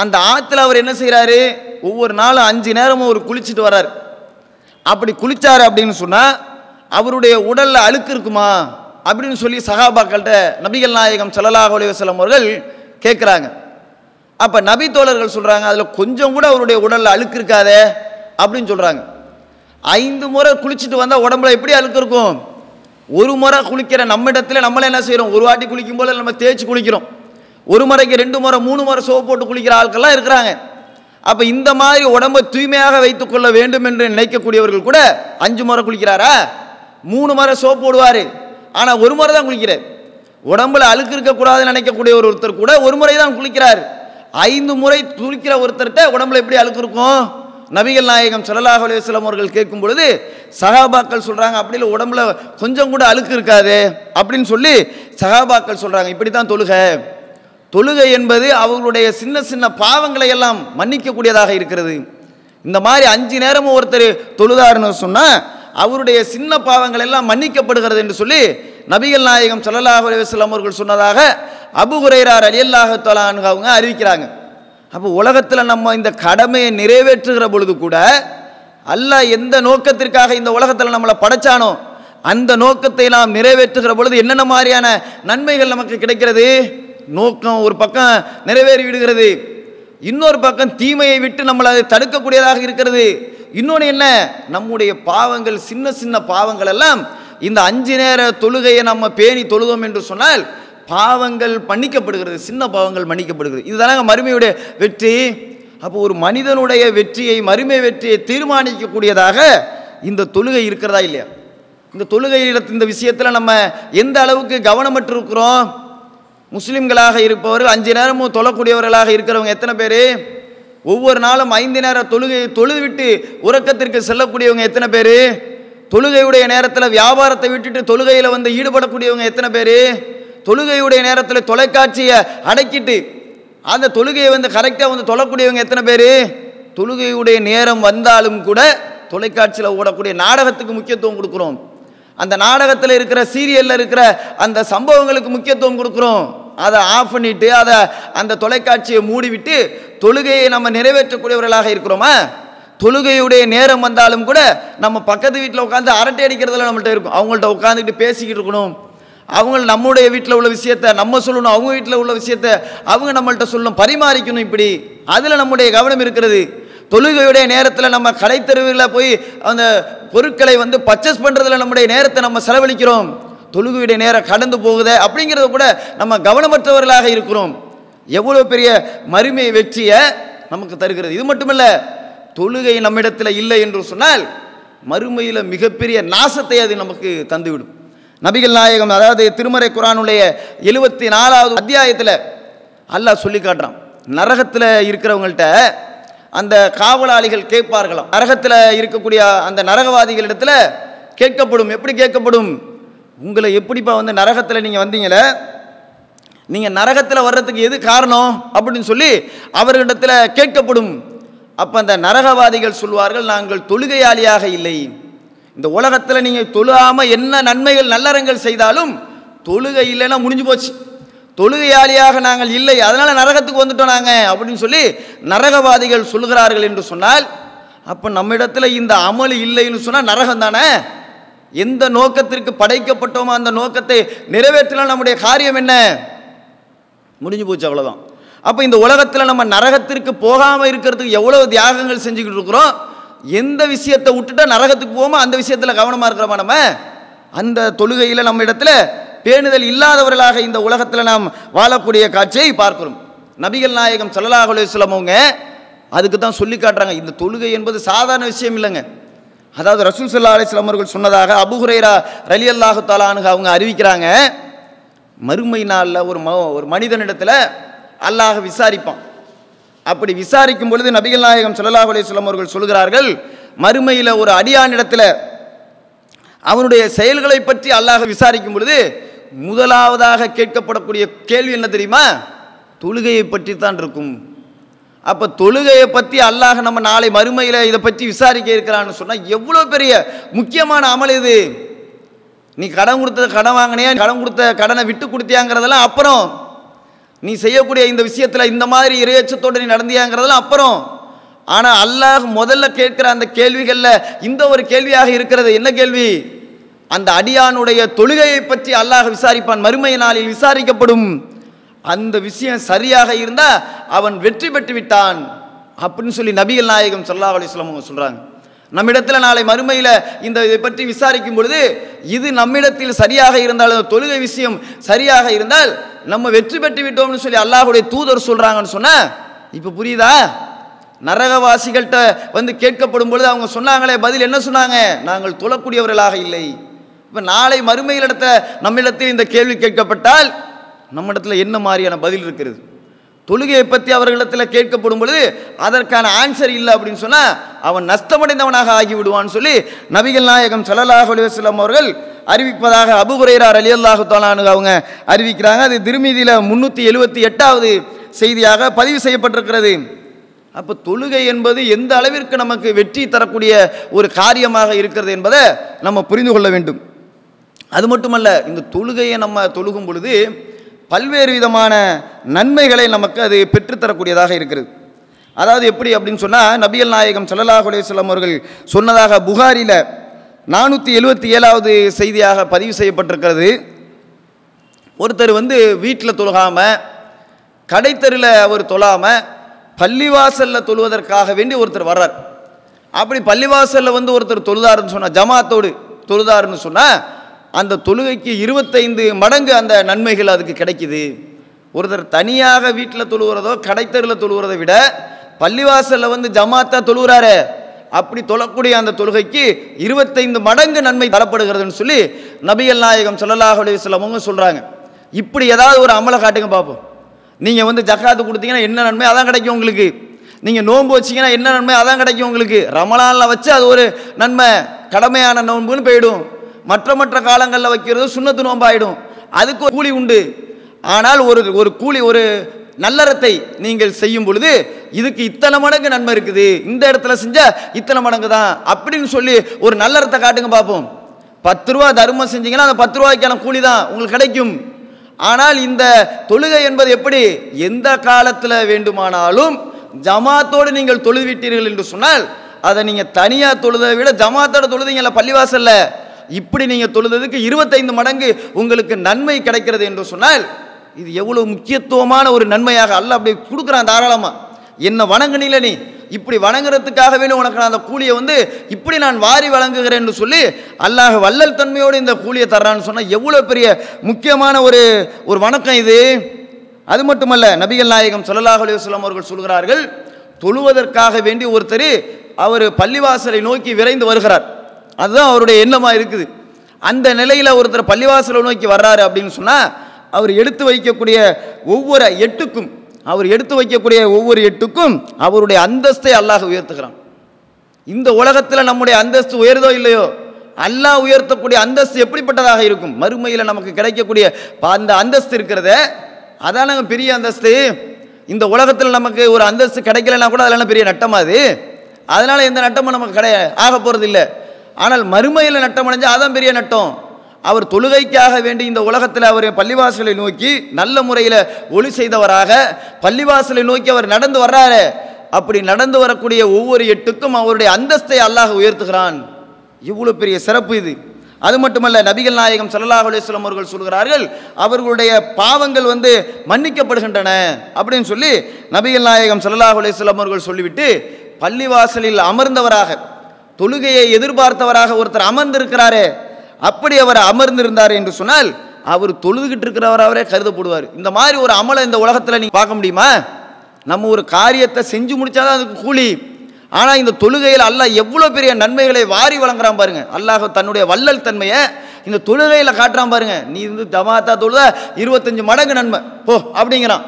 அந்த ஆற்றுல அவர் என்ன செய்கிறாரு ஒவ்வொரு நாளும் அஞ்சு நேரமும் ஒரு குளிச்சுட்டு வர்றார். அப்படி குளிச்சார் அப்படின்னு சொன்னால் அவருடைய உடலில் அழுக்கு இருக்குமா? அப்படின்னு சொல்லி சகாபாக்கள்கிட்ட நபிகள் நாயகம் ஸல்லல்லாஹு அலைஹி அவர்கள் கேட்குறாங்க. அப்போ நபி தோழர்கள் சொல்கிறாங்க அதில் கொஞ்சம் கூட அவருடைய உடலில் அழுக்கு இருக்காதே அப்படின்னு சொல்கிறாங்க ஐந்து முறை குளிச்சுட்டு வந்தால் உடம்புல எப்படி அழுக்கு இருக்கும்? ஒரு முறை குளிக்கிற நம்ம இடத்துல நம்மளே என்ன செய்கிறோம் ஒரு வாட்டி குளிக்கும் போல நம்ம தேய்ச்சி குளிக்கிறோம். ஒரு முறைக்கு ரெண்டு முறை மூணு முறை சோப்பு போட்டு குளிக்கிற ஆட்கள்லாம் இருக்கிறாங்க. அப்போ இந்த மாதிரி உடம்பை தூய்மையாக வைத்துக்கொள்ள வேண்டும் என்று நினைக்கக்கூடியவர்கள் கூட அஞ்சு முறை குளிக்கிறாரா? மூணு முறை சோப்பு போடுவார். ஆனால் ஒரு முறை தான் குளிக்கிறார். உடம்புல அழுக்கு இருக்கக்கூடாதுன்னு நினைக்கக்கூடிய ஒரு ஒருத்தர் கூட ஒரு முறை தான் குளிக்கிறார். ஐந்து முறை குளிக்கிற ஒருத்தர்கிட்ட உடம்புல எப்படி அழுக்கு இருக்கும்? நபிகள் நாயகம் ஸல்லல்லாஹு அலைஹி அவர்கள் கேட்கும் பொழுது சகாபாக்கள் சொல்கிறாங்க அப்படி இல்லை உடம்புல கொஞ்சம் கூட அழுக்கு இருக்காது அப்படின்னு சொல்லி சகாபாக்கள் சொல்கிறாங்க இப்படி தான் தொழுகை. தொழுகை என்பது அவர்களுடைய சின்ன சின்ன பாவங்களை எல்லாம் மன்னிக்கக்கூடியதாக இருக்கிறது. இந்த மாதிரி அஞ்சு நேரமும் ஒருத்தர் தொழுதாருன்னு சொன்னால் அவருடைய சின்ன பாவங்கள் எல்லாம் மன்னிக்கப்படுகிறது என்று சொல்லி நபிகள் நாயகம் சல்லாஹ் அலுவலாம் அவர்கள் சொன்னதாக அபு ஹுரைரார் ரலியல்லாஹு தஆலா அவங்க அறிவிக்கிறாங்க. அப்போ உலகத்தில் நம்ம இந்த கடமையை நிறைவேற்றுகிற பொழுது கூட அல்லாஹ் எந்த நோக்கத்திற்காக இந்த உலகத்தில் நம்மளை படைச்சானோ அந்த நோக்கத்தை நாம் நிறைவேற்றுகிற பொழுது என்னென்ன மாதிரியான நன்மைகள் நமக்கு கிடைக்கிறது? நோக்கம் ஒரு பக்கம் நிறைவேறி விடுகிறது இன்னொரு பக்கம் தீமையை விட்டு நம்மளை அதை தடுக்கக்கூடியதாக இருக்கிறது. இன்னொன்று என்ன? நம்முடைய பாவங்கள் சின்ன சின்ன பாவங்கள் எல்லாம் இந்த அஞ்சு நேர தொழுகையை நம்ம பேணி தொழுதோம் என்று சொன்னால் பாவங்கள் மன்னிக்கப்படுகிறது சின்ன பாவங்கள் மன்னிக்கப்படுகிறது. இதுதானாங்க மறுமையுடைய வெற்றி? அப்போ ஒரு மனிதனுடைய வெற்றியை மறுமை வெற்றியை தீர்மானிக்கக்கூடியதாக இந்த தொழுகை இருக்கிறதா இல்லையா? இந்த தொழுகையில் இந்த விஷயத்தில் நம்ம எந்த அளவுக்கு கவனமற்று இருக்கிறோம் முஸ்லிம்களாக இருப்பவர்கள் அஞ்சு நேரமும் தொழக்கூடியவர்களாக இருக்கிறவங்க எத்தனை பேர்? ஒவ்வொரு நாளும் ஐந்து நேர தொழுகை தொழுதுவிட்டு உறக்கத்திற்கு செல்லக்கூடியவங்க எத்தனை பேர்? தொழுகையுடைய நேரத்தில் வியாபாரத்தை விட்டுட்டு தொழுகையில் வந்து ஈடுபடக்கூடியவங்க எத்தனை பேர்? தொழுகையுடைய நேரத்தில் தொலைக்காட்சியை அடக்கிட்டு அந்த தொழுகையை வந்து கரெக்டாக வந்து தொழக்கூடியவங்க எத்தனை பேர்? தொழுகையுடைய நேரம் வந்தாலும் கூட தொலைக்காட்சியில் ஓடக்கூடிய நாடகத்துக்கு முக்கியத்துவம் கொடுக்குறோம். அந்த நாடகத்தில் இருக்கிற சீரியலில் இருக்கிற அந்த சம்பவங்களுக்கு முக்கியத்துவம் கொடுக்குறோம். அதை ஆஃப் பண்ணிட்டு அதை அந்த தொலைக்காட்சியை மூடிவிட்டு தொழுகையை நம்ம நிறைவேற்றக்கூடியவர்களாக இருக்கிறோமா? தொழுகையுடைய நேரம் வந்தாலும் கூட நம்ம பக்கத்து வீட்டில் உட்காந்து அரட்டை அடிக்கிறதுல நம்மள்ட்ட இருக்கும். அவங்கள்ட்ட உட்காந்துக்கிட்டு பேசிக்கிட்டு இருக்கணும். அவங்க நம்முடைய வீட்டில் உள்ள விஷயத்த நம்ம சொல்லணும் அவங்க வீட்டில் உள்ள விஷயத்த அவங்க நம்மள்ட்ட சொல்லணும் பரிமாறிக்கணும் இப்படி. அதில் நம்முடைய கவனம் இருக்கிறது. தொழுகையுடைய நேரத்தில் நம்ம கடைத்தெருவில் போய் அந்த பொருட்களை வந்து பர்ச்சேஸ் பண்ணுறதுல நம்முடைய நேரத்தை நம்ம செலவழிக்கிறோம். தொழுகையுடைய நேரம் கடந்து போகுதே அப்படிங்கிறத கூட நம்ம கவனமற்றவர்களாக இருக்கிறோம். எவ்வளோ பெரிய மறுமை வெற்றியை நமக்கு தருகிறது. இது மட்டுமல்ல தொழுகை நம்மிடத்தில் இல்லை என்று சொன்னால் மறுமையில் மிகப்பெரிய நாசத்தை அது நமக்கு தந்துவிடும். நபிகள் நாயகம் அதாவது திருமறை குரானுடைய எழுபத்தி நாலாவது அத்தியாயத்தில் அல்லாஹ் சொல்லி காட்டுறான். நரகத்தில் இருக்கிறவங்கள்ட்ட அந்த காவலாளிகள் கேட்பார்களாம். நரகத்தில் இருக்கக்கூடிய அந்த நரகவாதிகளிடத்தில் கேட்கப்படும். எப்படி கேட்கப்படும்? உங்களை எப்படிப்பா வந்து நரகத்தில் நீங்கள் வந்தீங்களே? நீங்கள் நரகத்தில் வர்றதுக்கு எது காரணம்? அப்படின்னு சொல்லி அவர்களிடத்தில் கேட்கப்படும். அப்போ அந்த நரகவாதிகள் சொல்வார்கள் நாங்கள் தொழுகையாளியாக இல்லை. இந்த உலகத்தில் நீங்கள் தொழுகாமல் என்ன நன்மைகள் நல்லறங்கள் செய்தாலும் தொழுகை இல்லைன்னா முடிஞ்சு போச்சு. தொழுகையாளியாக நாங்கள் இல்லை அதனால் நரகத்துக்கு வந்துட்டோம் நாங்கள் அப்படின்னு சொல்லி நரகவாதிகள் சொல்கிறார்கள் என்று சொன்னால் அப்போ நம்மிடத்தில் இந்த அமல் இல்லைன்னு சொன்னால் நரகம் தானே எந்த நோக்கத்திற்கு படைக்கப்பட்டோமோ அந்த நோக்கத்தை நிறைவேற்றலாம் நம்முடைய காரியம் என்ன? முடிஞ்சு போச்சு அவ்வளோதான் அப்போ இந்த உலகத்தில் நம்ம நரகத்திற்கு போகாமல் இருக்கிறதுக்கு எவ்வளோ தியாகங்கள் செஞ்சுக்கிட்டு இருக்கிறோம்? எந்த விஷயத்தை விட்டுட்டா நரகத்துக்கு போவோமோ அந்த விஷயத்தில் கவனமாக இருக்கிறோமா நம்ம? அந்த தொழுகையில் நம்ம இடத்துல பேணுதல் இல்லாதவர்களாக இந்த உலகத்தில் நாம் வாழக்கூடிய காட்சியை பார்க்கிறோம். நபிகள் நாயகம் ஸல்லல்லாஹு அலைஹி அவங்க அதுக்கு தான் சொல்லி காட்டுறாங்க. இந்த தொழுகை என்பது சாதாரண விஷயம் இல்லைங்க. அதாவது ரசூல் சல்லா அலிஸ்லாம் அவர்கள் சொன்னதாக அபுஹுரைரா ரலி அல்லாஹு தாலானுங்க அவங்க அறிவிக்கிறாங்க. மறுமை நாளில் ஒரு ம ஒரு மனிதனிடத்தில் அல்லாஹ் விசாரிப்பான். அப்படி விசாரிக்கும் பொழுது நபிகள் நாயகம் சல்லாஹ் அலைஹி அவர்கள் சொல்கிறார்கள் மறுமையில் ஒரு அடியானிடத்தில் அவனுடைய செயல்களை பற்றி அல்லாஹ் விசாரிக்கும் பொழுது முதலாவதாக கேட்கப்படக்கூடிய கேள்வி என்ன தெரியுமா? தொழுகையை பற்றி தான் இருக்கும். அப்போ தொழுகையை பற்றி அல்லாஹ் நம்ம நாளை மறுமையில் இதை பற்றி விசாரிக்க இருக்கிறான்னு சொன்னால் எவ்வளோ பெரிய முக்கியமான அமல் இது? நீ கடன் கொடுத்த கடன் வாங்கினியா? கடன் கொடுத்த கடனை விட்டு கொடுத்தியாங்கிறதெல்லாம் அப்புறம். நீ செய்யக்கூடிய இந்த விஷயத்தில் இந்த மாதிரி இறையச்சத்தோடு நீ நடந்தியாங்கிறதெல்லாம் அப்புறம். ஆனால் அல்லாஹ் முதல்ல கேட்குற அந்த கேள்விகளில் இந்த ஒரு கேள்வியாக இருக்கிறது. என்ன கேள்வி? அந்த அடியானுடைய தொழுகையை பற்றி அல்லாஹ் விசாரிப்பான். மறுமை நாளில் விசாரிக்கப்படும். அந்த விஷயம் சரியாக இருந்தால் அவன் வெற்றி பெற்று விட்டான். அப்படின்னு சொல்லி நபிகள் நாயகம் சொல்லா அலிஸ்லாம் அவங்க சொல்கிறாங்க நம்மிடத்தில் நாளை மறுமையில் இந்த இதை பற்றி விசாரிக்கும் பொழுது இது நம்மிடத்தில் சரியாக இருந்தால் அந்த தொழுகை விஷயம் சரியாக இருந்தால் நம்ம வெற்றி பெற்று விட்டோம்னு சொல்லி அல்லாஹுடைய தூதர் சொல்கிறாங்கன்னு சொன்னால் இப்போ புரியுதா? நரகவாசிகள்கிட்ட வந்து கேட்கப்படும் பொழுது அவங்க சொன்னாங்களே பதில் என்ன சொன்னாங்க? நாங்கள் தொழக்கூடியவர்களாக இல்லை. இப்போ நாளை மறுமையில் இடத்த நம்மிடத்தில் இந்த கேள்வி கேட்கப்பட்டால் நம்மிடத்தில் என்ன மாதிரியான பதில் இருக்கிறது? தொழுகையை பற்றி அவர்களிடத்தில் கேட்கப்படும் பொழுது அதற்கான ஆன்சர் இல்லை அப்படின்னு சொன்னால் அவன் நஷ்டமடைந்தவனாக ஆகிவிடுவான்னு சொல்லி நபிகள் நாயகம் ஸல்லல்லாஹு அலைஹி அவர்கள் அறிவிப்பதாக அபு அலி அல்லாஹு தாலானு அவங்க அறிவிக்கிறாங்க. அது திருமீதியில் முன்னூற்றி எழுபத்தி எட்டாவது செய்தியாக பதிவு செய்யப்பட்டிருக்கிறது. அப்போ தொழுகை என்பது எந்த அளவிற்கு நமக்கு வெற்றி தரக்கூடிய ஒரு காரியமாக இருக்கிறது என்பதை நம்ம புரிந்து கொள்ள வேண்டும். அது மட்டுமல்ல இந்த தொழுகையை நம்ம தொழுகும் பொழுது பல்வேறு விதமான நன்மைகளை நமக்கு அது பெற்றுத்தரக்கூடியதாக இருக்கிறது. அதாவது எப்படி அப்படின்னு சொன்னால் நபியல் நாயகம் சல்லல்லாஹ் அலைஹி அவர்கள் சொன்னதாக புகாரில் நானூற்றி எழுபத்தி ஏழாவது செய்தியாக பதிவு செய்யப்பட்டிருக்கிறது. ஒருத்தர் வந்து வீட்டில் தொழுகாமல் கடைத்தெருவில் அவர் தொழாமல் பள்ளிவாசலில் தொழுவதற்காக வேண்டி ஒருத்தர் வர்றார். அப்படி பள்ளிவாசலில் வந்து ஒருத்தர் தொழுதாருன்னு சொன்னால் ஜமாத்தோடு தொழுதாருன்னு சொன்னால் அந்த தொழுகைக்கு இருபத்தைந்து மடங்கு அந்த நன்மைகள் அதுக்கு கிடைக்குது. ஒருத்தர் தனியாக வீட்டில் தொழுகிறதோ கடைத்தரில் தொழுகிறதை விட பள்ளிவாசலில் வந்து ஜமாத்தா தொழுகிறாரு அப்படி தொழக்கூடிய அந்த தொழுகைக்கு இருபத்தைந்து மடங்கு நன்மை தரப்படுகிறதுன்னு சொல்லி நபிகள் நாயகம் ஸல்லல்லாஹு அலைஹி சொல்கிறாங்க இப்படி ஏதாவது ஒரு அமலை காட்டுங்க பார்ப்போம் நீங்கள் வந்து ஜக்காத்து கொடுத்தீங்கன்னா என்ன நன்மை? அதான் கிடைக்கும் உங்களுக்கு. நீங்கள் நோன்பு வச்சீங்கன்னா என்ன நன்மை? அதான் கிடைக்கும் உங்களுக்கு. ரமலானில் வச்சு அது ஒரு நன்மை கடமையான நோன்புன்னு போயிடும். மற்ற மற்ற காலங்களில் வைக்கிறது சுண்ணத்து நோம்பாயிடும். அதுக்கு ஒரு கூலி உண்டு. ஆனால் ஒரு ஒரு கூலி ஒரு நல்லறத்தை நீங்கள் செய்யும் பொழுது இதுக்கு இத்தனை மடங்கு நன்மை இருக்குது. இந்த இடத்துல செஞ்சால் இத்தனை மடங்கு தான் அப்படின்னு சொல்லி ஒரு நல்லறத்தை காட்டுங்க பார்ப்போம் பத்து ரூபா தர்மம் செஞ்சீங்கன்னா அந்த பத்து ரூபாய்க்கான கூலி தான் உங்களுக்கு கிடைக்கும். ஆனால் இந்த தொழுகை என்பது எப்படி? எந்த காலத்தில் வேண்டுமானாலும் ஜமாத்தோடு நீங்கள் தொழுவிட்டீர்கள் என்று சொன்னால் அதை நீங்கள் தனியாக தொழுதை விட ஜமாத்தோட தொழுதிங்களா பள்ளிவாசல்ல. இப்படி நீங்கள் தொழுததுக்கு இருபத்தைந்து மடங்கு உங்களுக்கு நன்மை கிடைக்கிறது என்று சொன்னால் இது எவ்வளோ முக்கியத்துவமான ஒரு நன்மையாக அல்ல அப்படி கொடுக்குறான் தாராளமாக என்ன வணங்கினில நீ? இப்படி வணங்குறதுக்காக வேணும் உனக்கு நான் அந்த கூலியை வந்து இப்படி நான் வாரி வழங்குகிறேன்னு சொல்லி அல்லாஹ் வள்ளல் தன்மையோடு இந்த கூலியை தர்றான்னு சொன்னால் எவ்வளோ பெரிய முக்கியமான ஒரு ஒரு வணக்கம் இது. அது மட்டுமல்ல நபிகள் நாயகம் சொல்லலாஹ் அலுவலாம் அவர்கள் சொல்கிறார்கள் தொழுவதற்காக வேண்டி ஒருத்தர் அவர் பள்ளிவாசலை நோக்கி விரைந்து வருகிறார். அதுதான் அவருடைய எண்ணமாக இருக்குது. அந்த நிலையில் ஒருத்தர் பள்ளிவாசலை நோக்கி வர்றாரு அப்படின்னு சொன்னால் அவர் எடுத்து வைக்கக்கூடிய ஒவ்வொரு எட்டுக்கும் அவர் எடுத்து வைக்கக்கூடிய ஒவ்வொரு எட்டுக்கும் அவருடைய அந்தஸ்தை அல்லாஹ் உயர்த்துகிறான். இந்த உலகத்தில் நம்முடைய அந்தஸ்து உயர்தோ இல்லையோ? அல்லாஹ் உயர்த்தக்கூடிய அந்தஸ்து எப்படிப்பட்டதாக இருக்கும்? மறுமையில் நமக்கு கிடைக்கக்கூடிய ப- அந்த அந்தஸ்து இருக்கிறதே அதானங்க பெரிய அந்தஸ்து? இந்த உலகத்தில் நமக்கு ஒரு அந்தஸ்து கிடைக்கலன்னா கூட அதெல்லாம் பெரிய நட்டமா அது? அதனால எந்த நட்டமும் நமக்கு கிடையாது ஆக போகிறது இல்லை ஆனால் மறுமையில் நட்டம் அதான் பெரிய நட்டம். அவர் தொழுகைக்காக வேண்டி இந்த உலகத்தில் அவர் பள்ளிவாசலை நோக்கி நல்ல முறையில் ஒளி செய்தவராக பள்ளிவாசலை நோக்கி அவர் நடந்து வர்றாரு. அப்படி நடந்து வரக்கூடிய ஒவ்வொரு எட்டுக்கும் அவருடைய அந்தஸ்தை அல்லாஹ் உயர்த்துகிறான். இவ்வளோ பெரிய சிறப்பு இது. அது மட்டுமல்ல நபிகள் நாயகம் சல்லாஹ் அலுவலம் அவர்கள் சொல்கிறார்கள் அவர்களுடைய பாவங்கள் வந்து மன்னிக்கப்படுகின்றன அப்படின்னு சொல்லி நபிகள் நாயகம் சல்லாஹ் அலுவலம் அவர்கள் சொல்லிவிட்டு பள்ளிவாசலில் அமர்ந்தவராக தொழுகையை எதிர்பார்த்தவராக ஒருத்தர் அமர்ந்திருக்கிறாரே அப்படி அவர் அமர்ந்திருந்தார் என்று சொன்னால் அவர் தொழுதுகிட்டு இருக்கிறவராகவே கருதப்படுவார். இந்த மாதிரி ஒரு அமலை இந்த உலகத்தில் நீங்கள் பார்க்க முடியுமா? நம்ம ஒரு காரியத்தை செஞ்சு முடித்தாதான் அதுக்கு கூலி. ஆனால் இந்த தொழுகையில் அல்லாஹ் எவ்வளோ பெரிய நன்மைகளை வாரி வழங்குறான் பாருங்க. அல்லாஹ் தன்னுடைய வள்ளல் தன்மையை இந்த தொழுகையில் காட்டுறான் பாருங்க. நீ வந்து ஜமாத்தா தொழுத இருபத்தஞ்சு மடங்கு நன்மை. போ அப்படிங்கிறான்.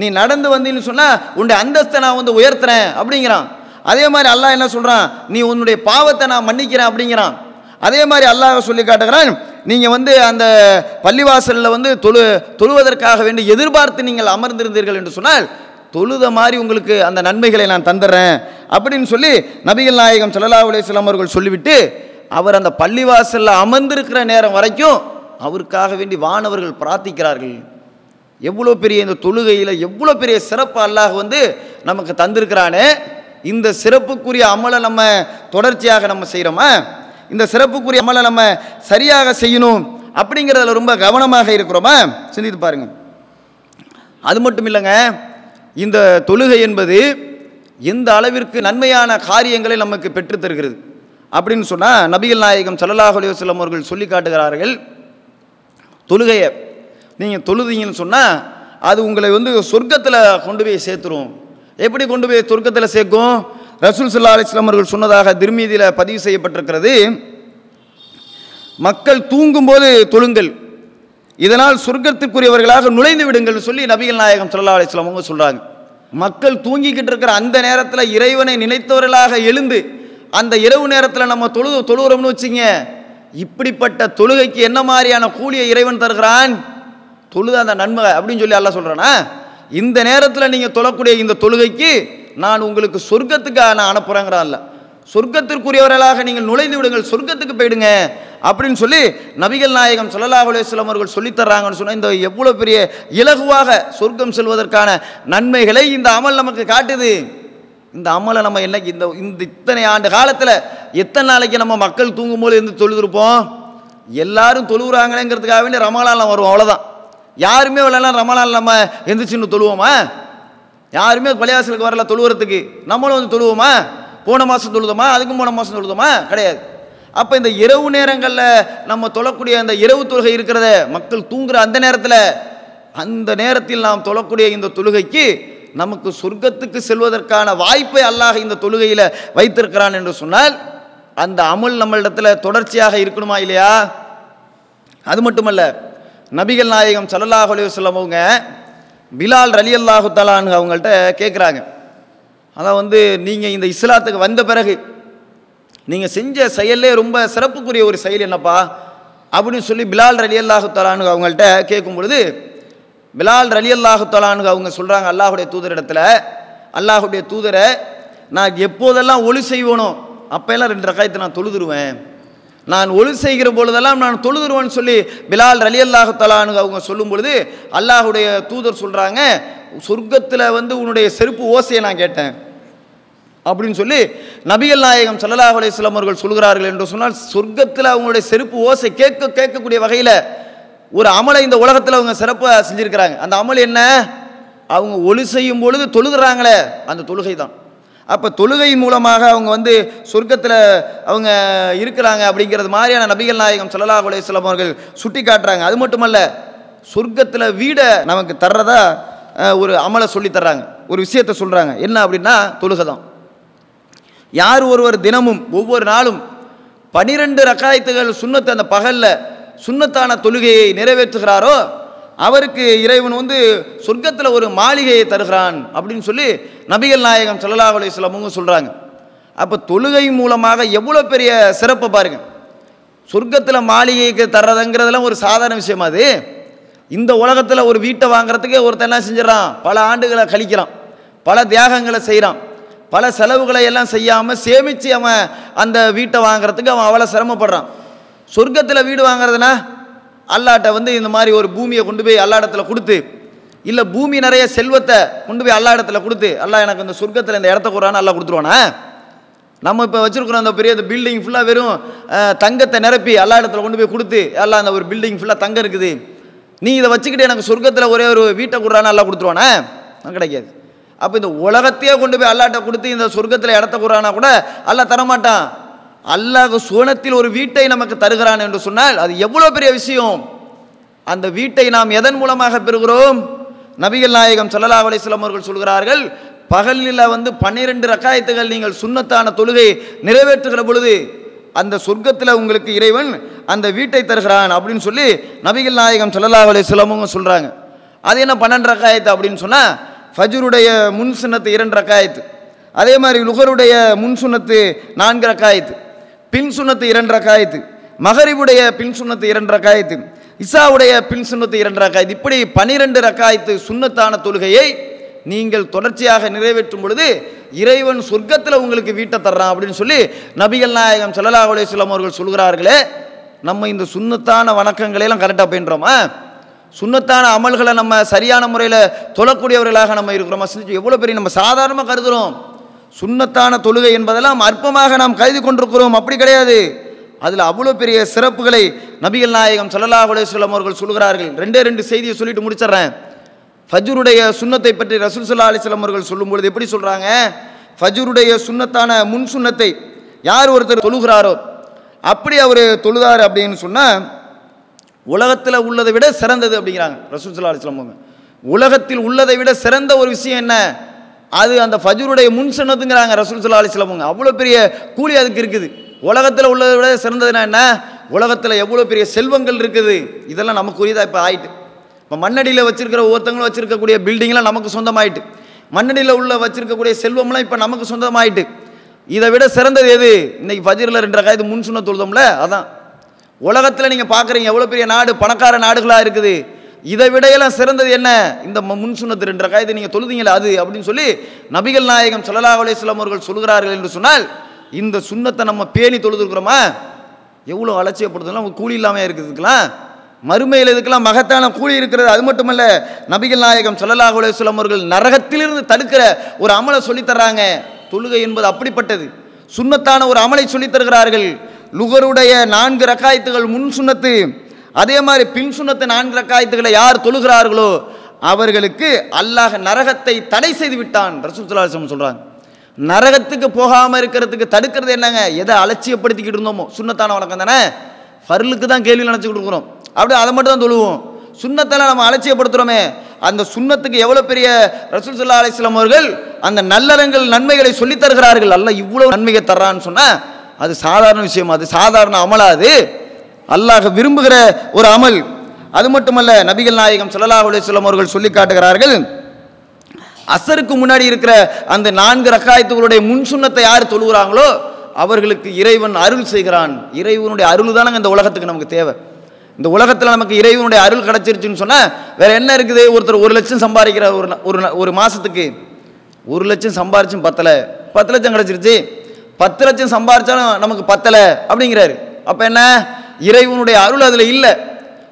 நீ நடந்து வந்தீன்னு சொன்னால் உன்னுடைய அந்தஸ்தை நான் வந்து உயர்த்துறேன் அப்படிங்கிறான். அதே மாதிரி அல்லாஹ் என்ன சொல்கிறான் நீ உன்னுடைய பாவத்தை நான் மன்னிக்கிறேன் அப்படிங்கிறான். அதே மாதிரி அல்லாஹ் சொல்லி காட்டுகிறான் நீங்கள் வந்து அந்த பள்ளிவாசலில் வந்து தொழு தொழுவதற்காக வேண்டி எதிர்பார்த்து நீங்கள் அமர்ந்திருந்தீர்கள் என்று சொன்னால் தொழுத மாதிரி உங்களுக்கு அந்த நன்மைகளை நான் தந்துடுறேன் அப்படின்னு சொல்லி நபிகள் நாயகம் சல்லா அலைஹி அவர்கள் சொல்லிவிட்டு அவர் அந்த பள்ளிவாசலில் அமர்ந்திருக்கிற நேரம் வரைக்கும் அவருக்காக வேண்டி வானவர்கள் பிரார்த்திக்கிறார்கள். எவ்வளோ பெரிய இந்த தொழுகையில் எவ்வளோ பெரிய சிறப்பு அல்லாஹ் வந்து நமக்கு தந்திருக்கிறானே இந்த சிறப்புக்குரிய அமலை நம்ம தொடர்ச்சியாக நம்ம செய்கிறோமா இந்த சிறப்புக்குரிய அமலை நம்ம சரியாக செய்யணும் அப்படிங்கிறதுல ரொம்ப கவனமாக இருக்கிறோமா? சிந்தித்து பாருங்க. அது மட்டும் இல்லைங்க இந்த தொழுகை என்பது எந்த அளவிற்கு நன்மையான காரியங்களை நமக்கு பெற்றுத் தருகிறது அப்படின்னு சொன்னால் நபிகள் நாயகம் ஸல்லல்லாஹு அலைஹி அவர்கள் சொல்லி காட்டுகிறார்கள் தொழுகையை நீங்கள் தொழுதீங்கன்னு சொன்னால் அது உங்களை வந்து சொர்க்கத்தில் கொண்டு போய் சேர்த்துரும். எப்படி கொண்டு போய் சொர்க்கத்தில் சேர்க்கும்? ரசூல் சுல்லா அலிஸ்லாம் அவர்கள் சொன்னதாக திருமீதியில் பதிவு செய்யப்பட்டிருக்கிறது. மக்கள் தூங்கும்போது தொழுங்கள். இதனால் சொர்க்கத்திற்குரியவர்களாக நுழைந்து விடுங்கள் சொல்லி நபிகள் நாயகம் சுல்லா அலிஸ்லாம் அவங்க சொல்கிறாங்க மக்கள் தூங்கிக்கிட்டு இருக்கிற அந்த நேரத்தில் இறைவனை நினைத்தவர்களாக எழுந்து அந்த இரவு நேரத்தில் நம்ம தொழுது தொழுகிறோம்னு வச்சுங்க இப்படிப்பட்ட தொழுகைக்கு என்ன மாதிரியான கூலியை இறைவன் தருகிறான்? தொழுத அந்த நன்மை அப்படின்னு சொல்லி எல்லாம் சொல்கிறானா இந்த நேரத்தில் நீங்கள் தொழக்கூடிய இந்த தொழுகைக்கு நான் உங்களுக்கு சொர்க்கத்துக்கு நான் அனுப்புகிறேங்கிறான் இல்லை. சொர்க்கத்திற்குரியவர்களாக நீங்கள் நுழைந்து விடுங்கள் சொர்க்கத்துக்கு போயிடுங்க அப்படின்னு சொல்லி நபிகள் நாயகம் ஸல்லல்லாஹு அலைஹி வஸல்லம் அவர்கள் சொன்னால் இந்த எவ்வளோ பெரிய இலகுவாக சொர்க்கம் செல்வதற்கான நன்மைகளை இந்த அமல் நமக்கு காட்டுது. இந்த அமலை நம்ம என்னைக்கு இந்த இந்த இத்தனை ஆண்டு காலத்தில் எத்தனை நாளைக்கு நம்ம மக்கள் தூங்கும்போது இருந்து தொழுதுருப்போம்? எல்லாரும் தொழுகிறாங்களேங்கிறதுக்காக வேண்டிய ரமலாலாம் வரும் அவ்வளோதான் யாருமே விளையாடலாம் ரமலான் நம்ம எந்திரிச்சுன்னு தொழுவோமா? யாருமே பள்ளியாசலுக்கு வரல தொழுவுறதுக்கு. நம்மளும் வந்து தொழுவோமா? போன மாதம் தொழுதோமா? அதுக்கும் போன மாதம் தொழுதோமா? கிடையாது. அப்போ இந்த இரவு நேரங்களில் நம்ம தொழக்கூடிய அந்த இரவு தொழுகை இருக்கிறத மக்கள் தூங்குற அந்த நேரத்தில் அந்த நேரத்தில் நாம் தொழக்கூடிய இந்த தொழுகைக்கு நமக்கு சொர்க்கத்துக்கு செல்வதற்கான வாய்ப்பை அல்லாஹ் இந்த தொழுகையில் வைத்திருக்கிறான் என்று சொன்னால் அந்த அமுல் நம்மளிடத்தில் தொடர்ச்சியாக இருக்கணுமா இல்லையா? அது மட்டுமல்ல நபிகள் நாயகம் சல்லல்லாஹ் அலைஹி அவங்க பிலால் ரலி அல்லாஹு தலான்னு அவங்கள்ட்ட கேட்குறாங்க அதான் வந்து நீங்கள் இந்த இஸ்லாத்துக்கு வந்த பிறகு நீங்கள் செஞ்ச செயலே ரொம்ப சிறப்புக்குரிய ஒரு செயல் என்னப்பா? அப்படின்னு சொல்லி பிலால் ரலி அல்லாஹு தலானு அவங்கள்ட்ட கேட்கும் பொழுது பிலால் ரலி அல்லாஹு தலானு அவங்க சொல்கிறாங்க அல்லாஹுடைய தூதரிடத்தில் அல்லாஹுடைய தூதரை நான் எப்போதெல்லாம் ஒளி செய்வனோ அப்போல்லாம் ரெண்டு ரகாயத்தை நான் தொழுதுருவேன். நான் ஒளி செய்கிற பொழுதெல்லாம் நான் தொழுதுருவேன் சொல்லி பிலால் ரலி அல்லாஹு அவங்க சொல்லும் பொழுது அல்லாஹுடைய தூதர் சொல்கிறாங்க சொர்க்கத்தில் வந்து உன்னுடைய செருப்பு ஓசையை நான் கேட்டேன். அப்படின்னு சொல்லி நபிகள் நாயகம் ஸல்லல்லாஹு அலையம் அவர்கள் சொல்கிறார்கள் என்று சொன்னால் சொர்க்கத்தில் அவங்களுடைய செருப்பு ஓசை கேட்க கேட்கக்கூடிய வகையில் ஒரு அமலை இந்த உலகத்தில் அவங்க சிறப்பாக செஞ்சுருக்கிறாங்க. அந்த அமல் என்ன? அவங்க ஒளி செய்யும் பொழுது தொழுகிறாங்களே அந்த தொழுகை தான் அப்போ தொழுகை மூலமாக அவங்க வந்து சொர்க்கத்தில் அவங்க இருக்கிறாங்க அப்படிங்கிறது மாதிரியான நபிகள் நாயகம் ஸல்லல்லாஹு அலைஹி வஸல்லம் அவர்கள் சுட்டி காட்டுறாங்க அது மட்டுமல்ல சொர்க்கத்தில் வீடை நமக்கு தர்றதா ஒரு அமலை சொல்லி தர்றாங்க. ஒரு விஷயத்தை சொல்கிறாங்க என்ன அப்படின்னா தொழுகை தான். யார் ஒருவர் தினமும் ஒவ்வொரு நாளும் பனிரெண்டு ரக்காயத்துகள் சுண்ணத்தை அந்த பகலில் சுண்ணத்தான தொழுகையை நிறைவேற்றுகிறாரோ அவருக்கு இறைவன் வந்து சொர்க்கத்தில் ஒரு மாளிகையை தருகிறான் அப்படின்னு சொல்லி நபிகள் நாயகம் ஸல்லல்லாஹு அலைஹி சொல்கிறாங்க அப்போ தொழுகை மூலமாக எவ்வளோ பெரிய சிறப்பை பாருங்கள் சொர்க்கத்தில் மாளிகைக்கு தர்றதுங்கிறதெல்லாம் ஒரு சாதாரண விஷயம் அது? இந்த உலகத்தில் ஒரு வீட்டை வாங்குறதுக்கே ஒருத்தன் என்ன செஞ்சிடறான்? பல ஆண்டுகளை கழிக்கிறான். பல தியாகங்களை செய்கிறான் பல செலவுகளை எல்லாம் செய்யாமல் சேமித்து அவன் அந்த வீட்டை வாங்குறதுக்கு அவன் அவ்வளோ சிரமப்படுறான். சொர்க்கத்தில் வீடு வாங்குறதுனா அல்லாட்ட வந்து இந்த மாதிரி ஒரு பூமியை கொண்டு போய் அல்லா இடத்துல கொடுத்து இல்லை பூமி நிறைய செல்வத்தை கொண்டு போய் அல்லா இடத்துல கொடுத்து அல்லா எனக்கு இந்த சொர்க்கத்தில் இந்த இடத்த கூறான்னு அல்லா கொடுத்துருவானா? நம்ம இப்போ வச்சுருக்குறோம் அந்த பெரிய அந்த பில்டிங் ஃபுல்லாக வெறும் தங்கத்தை நிரப்பி எல்லா இடத்துல கொண்டு போய் கொடுத்து எல்லாம் அந்த ஒரு பில்டிங் ஃபுல்லாக தங்கம் இருக்குது. நீ இதை வச்சுக்கிட்டு எனக்கு சொர்க்கத்தில் ஒரே ஒரு வீட்டை கொடுறான்னு நல்லா கொடுத்துருவானே? கிடைக்காது. அப்போ இந்த உலகத்தையே கொண்டு போய் அல்லாட்ட கொடுத்து இந்த சொர்க்கத்தில் இடத்த கொடுறானா கூட அல்ல தரமாட்டான். அல்லாஹ் சுவனத்தில் ஒரு வீட்டை நமக்கு தருகிறான் என்று சொன்னால் அது எவ்வளோ பெரிய விஷயம்? அந்த வீட்டை நாம் எதன் மூலமாக பெறுகிறோம்? நபிகள் நாயகம் சல்லா அலிஸ்லாம் அவர்கள் சொல்கிறார்கள் பகலில் வந்து பன்னிரெண்டு ரக்காயத்துகள் நீங்கள் சுண்ணத்தான தொழுகை நிறைவேற்றுகிற பொழுது அந்த சொர்க்கத்தில் உங்களுக்கு இறைவன் அந்த வீட்டை தருகிறான் அப்படின்னு சொல்லி நபிகள் நாயகம் சல்லா அலைஹி சொல்கிறாங்க அது என்ன பன்னெண்டு ரக்காயத்து அப்படின்னு சொன்னால் ஃபஜ்ருடைய முன் சுன்னத்து இரண்டு ரக்காயத்து. அதே மாதிரி லுகருடைய முன் சுன்னத்து நான்கு ரக்காயத்து. பின் சுண்ணத்து இரண்டு ரக்காயத்து. மகரிவுடைய பின் சுண்ணத்து இரண்டு ரக்காயத்து. இசாவுடைய பின் சுண்ணத்து இரண்டு ரக்காயத்து. இப்படி பனிரெண்டு ரக்காயத்து சுண்ணத்தான தொழுகையை நீங்கள் தொடர்ச்சியாக நிறைவேற்றும் பொழுது இறைவன் சொர்க்கத்தில் உங்களுக்கு வீட்டை தர்றான் அப்படின்னு சொல்லி நபிகள் நாயகம் ஸல்லல்லாஹு அலைஹி அவர்கள் சொல்கிறார்களே நம்ம இந்த சுண்ணத்தான வணக்கங்களையெல்லாம் கரெக்டாக பயின்றோமா சுண்ணத்தான அமல்களை நம்ம சரியான முறையில் தொழக்கூடியவர்களாக நம்ம இருக்கிறோமா? சிந்திச்சு எவ்வளோ பெரிய நம்ம சாதாரணமாக கருதுகிறோம் சுன்னத்தான தொழுகை என்பதெல்லாம் அற்பமாக நாம் கருதி கொண்டிருக்கிறோம். அப்படி கிடையாது. அதில் அவ்வளோ பெரிய சிறப்புகளை நபிகள் நாயகம் ஸல்லல்லாஹு அலைஹி அவர்கள் சொல்கிறார்கள் ரெண்டே ரெண்டு செய்தியை சொல்லிட்டு முடிச்சிடுறேன். ஃபஜ்ருடைய சுண்ணத்தை பற்றி ரசூல் சல்லா அலிஸ்லாம் அவர்கள் சொல்லும்பொழுது எப்படி சொல்கிறாங்க ஃபஜ்ருடைய சுண்ணத்தான முன் சுன்னத்தை யார் ஒருத்தர் தொழுகிறாரோ அப்படி அவர் தொழுதார் அப்படின்னு சொன்னால் உலகத்தில் உள்ளதை விட சிறந்தது அப்படிங்கிறாங்க ரசூல் சல்லா அலிஸ்லாம் உலகத்தில் உள்ளதை விட சிறந்த ஒரு விஷயம் என்ன? அது அந்த ஃபஜ்ருடைய முன் சொன்னதுங்கிறாங்க ரசூல் ஸல்லல்லாஹு அலிஸ்லாமுங்க அவ்வளோ பெரிய கூலி அதுக்கு இருக்குது. உலகத்தில் உள்ளதை விட சிறந்ததுன்னா என்ன? உலகத்தில் எவ்வளோ பெரிய செல்வங்கள் இருக்குது? இதெல்லாம் நமக்குரியதாக இப்போ ஆயிட்டு. இப்போ மண்ணடியில் வச்சிருக்கிற ஒவ்வொருத்தங்களும் வச்சிருக்கக்கூடிய பில்டிங்லாம் நமக்கு சொந்தமாயிட்டு. மண்ணடியில் உள்ள வச்சிருக்கக்கூடிய செல்வம்லாம் இப்போ நமக்கு சொந்தமாயிட்டு. இதை விட சிறந்தது எது? இன்னைக்கு ஃபஜ்ரில் ரெண்டு ரகாயத்து முன் சொன்ன தொழுதோம்ல அதான். உலகத்தில் நீங்கள் பார்க்குறீங்க எவ்வளோ பெரிய நாடு பணக்கார நாடுகளாக இருக்குது. இதை விடையெல்லாம் சிறந்தது என்ன? இந்த ம- முன் சுண்ணத்து ரெண்டு ரகாயத்தை நீங்கள் தொழுதீங்களா அது அப்படின்னு சொல்லி நபிகள் நாயகம் ஸல்லல்லாஹு அலைஹி அவர்கள் சொல்கிறார்கள் என்று சொன்னால் இந்த சுண்ணத்தை நம்ம பேணி தொழுதுருக்குறோமா? எவ்வளோ அலட்சியப்படுத்தலாம் கூலி இல்லாமல் இருக்கிறதுக்கெல்லாம்? மறுமையில் இதுக்கெல்லாம் மகத்தான கூலி இருக்கிறது. அது மட்டுமல்ல நபிகள் நாயகம் ஸல்லல்லாஹு அலைஹி அவர்கள் நரகத்திலிருந்து தடுக்கிற ஒரு அமலை சொல்லித் தர்றாங்க. தொழுகை என்பது அப்படிப்பட்டது. சுண்ணத்தான ஒரு அமலை சொல்லித் தருகிறார்கள். லுகருடைய நான்கு ரக்காயத்துகள் முன் சுன்னத்து அதே மாதிரி பின் சுண்ணத்தை நான்கு ரக்காயத்துக்களை யார் தொழுகிறார்களோ அவர்களுக்கு அல்லாஹ் நரகத்தை தடை செய்து விட்டான். ரசூல் ஸல்லல்லாஹு சொல்கிறாங்க நரகத்துக்கு போகாமல் இருக்கிறதுக்கு தடுக்கிறது என்னங்க? எதை அலட்சியப்படுத்திக்கிட்டு இருந்தோமோ? சுண்ணத்தான வழக்கம் தானே? ஃபர்லுக்கு தான் கேள்வி நினச்சிக்கிட்டு இருக்கிறோம். அப்படியே அதை மட்டும் தான் தொழுவோம். சுண்ணத்தெல்லாம் நம்ம அலட்சியப்படுத்துகிறோமே அந்த சுண்ணத்துக்கு எவ்வளோ பெரிய ரசூல் சுல்லா அலிஸ்லாம் அவர்கள் அந்த நல்லறங்கள் நன்மைகளை சொல்லித் தருகிறார்கள். அல்ல இவ்வளோ நன்மையை தர்றான்னு சொன்னால் அது சாதாரண விஷயம். அது சாதாரண அமலாது. அல்லாஹ் விரும்புகிற ஒரு அமல். அது மட்டுமல்ல நபிகள் நாயகம் ஸல்லல்லாஹு அலுவலம் அவர்கள் சொல்லி காட்டுகிறார்கள் அசருக்கு முன்னாடி இருக்கிற அந்த நான்கு ரக்காயத்துகளுடைய முன் சுண்ணத்தை யார் தொழுகிறாங்களோ அவர்களுக்கு இறைவன் அருள் செய்கிறான். இறைவனுடைய அருள் தானங்க இந்த உலகத்துக்கு நமக்கு தேவை. இந்த உலகத்தில் நமக்கு இறைவனுடைய அருள் கிடச்சிருச்சுன்னு சொன்னால் வேற என்ன இருக்குது? ஒருத்தர் ஒரு லட்சம் சம்பாதிக்கிற ஒரு ஒரு ஒரு மாதத்துக்கு ஒரு லட்சம் சம்பாரிச்சும் பத்தலை. பத்து லட்சம் கிடச்சிருச்சு. பத்து லட்சம் சம்பாரிச்சாலும் நமக்கு பத்தலை அப்படிங்கிறாரு. அப்போ என்ன? இறைவனுடைய அருள் அதில் இல்லை.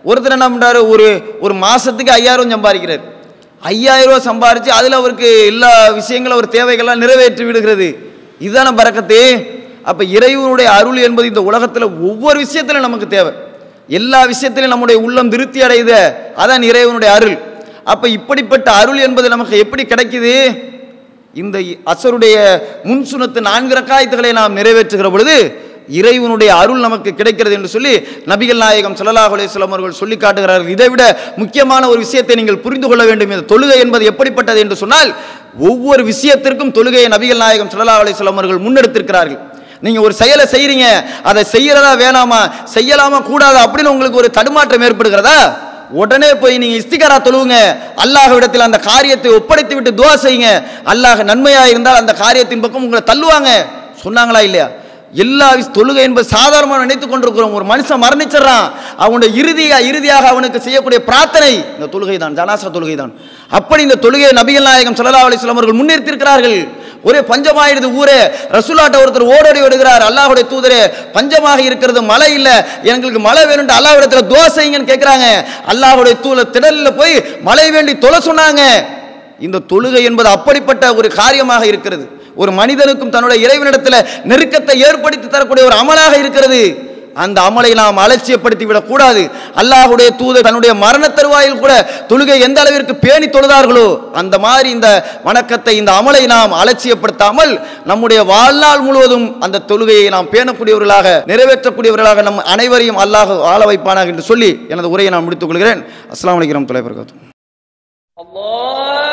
ஒருத்தர் என்ன பண்ணுறாரு ஒரு ஒரு மாதத்துக்கு ஐயாயிரம் சம்பாதிக்கிறார். ஐயாயிரம் ரூபா சம்பாரிச்சு அதில் அவருக்கு எல்லா விஷயங்களும் அவர் தேவைகள்லாம் நிறைவேற்றி விடுகிறது. இதுதான பறக்கத்து? அப்போ இறைவனுடைய அருள் என்பது இந்த உலகத்தில் ஒவ்வொரு விஷயத்திலும் நமக்கு தேவை. எல்லா விஷயத்திலும் நம்முடைய உள்ளம் திருப்தி அடையுத. அதான் இறைவனுடைய அருள். அப்போ இப்படிப்பட்ட அருள் என்பது நமக்கு எப்படி கிடைக்குது? இந்த அசருடைய முன்சுனத்து நான்கு ரக்காயத்துகளை நாம் நிறைவேற்றுகிற பொழுது இறைவனுடைய அருள் நமக்கு கிடைக்கிறது என்று சொல்லி நபிகள் நாயகம் ஸல்லல்லாஹு அலைஹி அவர்கள் சொல்லி காட்டுகிறார்கள். இதை விட முக்கியமான ஒரு விஷயத்தை நீங்கள் புரிந்து கொள்ள வேண்டும். இந்த தொழுகை என்பது எப்படிப்பட்டது என்று சொன்னால் ஒவ்வொரு விஷயத்திற்கும் தொழுகையை நபிகள் நாயகம் ஸல்லல்லாஹு அலைஹி அவர்கள் முன்னெடுத்திருக்கிறார்கள். நீங்கள் ஒரு செயலை செய்கிறீங்க அதை செய்யறதா வேணாமா செய்யலாமா கூடாதா அப்படின்னு உங்களுக்கு ஒரு தடுமாற்றம் ஏற்படுகிறதா? உடனே போய் நீங்க இஸ்திகாரா தொழுவுங்க. அல்லாஹ்விடத்தில் அந்த காரியத்தை ஒப்படைத்து விட்டு துவா செய்யுங்க. அல்லாஹ் நன்மையா இருந்தால் அந்த காரியத்தின் பக்கம் உங்களை தள்ளுவாங்க. சொன்னாங்களா இல்லையா? எல்லா தொழுகை என்பது சாதாரணமாக நினைத்துக் கொண்டிருக்கிறோம். ஒரு மனுஷன் மரணிச்சிடறான். அவனுடைய இறுதியாக இறுதியாக அவனுக்கு செய்யக்கூடிய பிரார்த்தனை இந்த தொழுகை தான் ஜனாசா தொழுகை தான் அப்படி இந்த தொழுகையை நபிகள் நாயகம் சல்லா அலைஹி அவர்கள் முன்னிறுத்திருக்கிறார்கள் ஒரே பஞ்சமாயிடுது ஊரே. ரசூலாட்ட ஒருத்தர் ஓடோடி விடுகிறார் அல்லாஹுடைய தூதரே பஞ்சமாக இருக்கிறது மழை இல்லை. எங்களுக்கு மழை வேணும்னு அல்லாஹ்விடத்துல தோசைங்கன்னு கேட்குறாங்க அல்லாஹுடைய தூள திடலில் போய் மழை வேண்டி தொலை சொன்னாங்க. இந்த தொழுகை என்பது அப்படிப்பட்ட ஒரு காரியமாக இருக்கிறது. ஒரு மனிதனுக்கும் தன்னுடைய இறைவனிடத்தில் நெருக்கத்தை ஏற்படுத்தி தரக்கூடிய ஒரு அமலாக இருக்கிறது. அந்த அமலை நாம் அலட்சியப்படுத்தி விடக்கூடாது அல்லாஹுடைய தூதர் தன்னுடைய மரண தருவாயில் கூட தொழுகை எந்த அளவிற்கு பேணி தொழுதார்களோ அந்த மாதிரி இந்த வணக்கத்தை இந்த அமலை நாம் அலட்சியப்படுத்தாமல் நம்முடைய வாழ்நாள் முழுவதும் அந்த தொழுகையை நாம் பேணக்கூடியவர்களாக நிறைவேற்றக்கூடியவர்களாக நம் அனைவரையும் அல்லாஹ் ஆள வைப்பானாக என்று சொல்லி எனது உரையை நான் முடித்துக் கொள்கிறேன். அஸ்லாம் வலைக்கிறோம் தொலைபர்காத்தும் Allah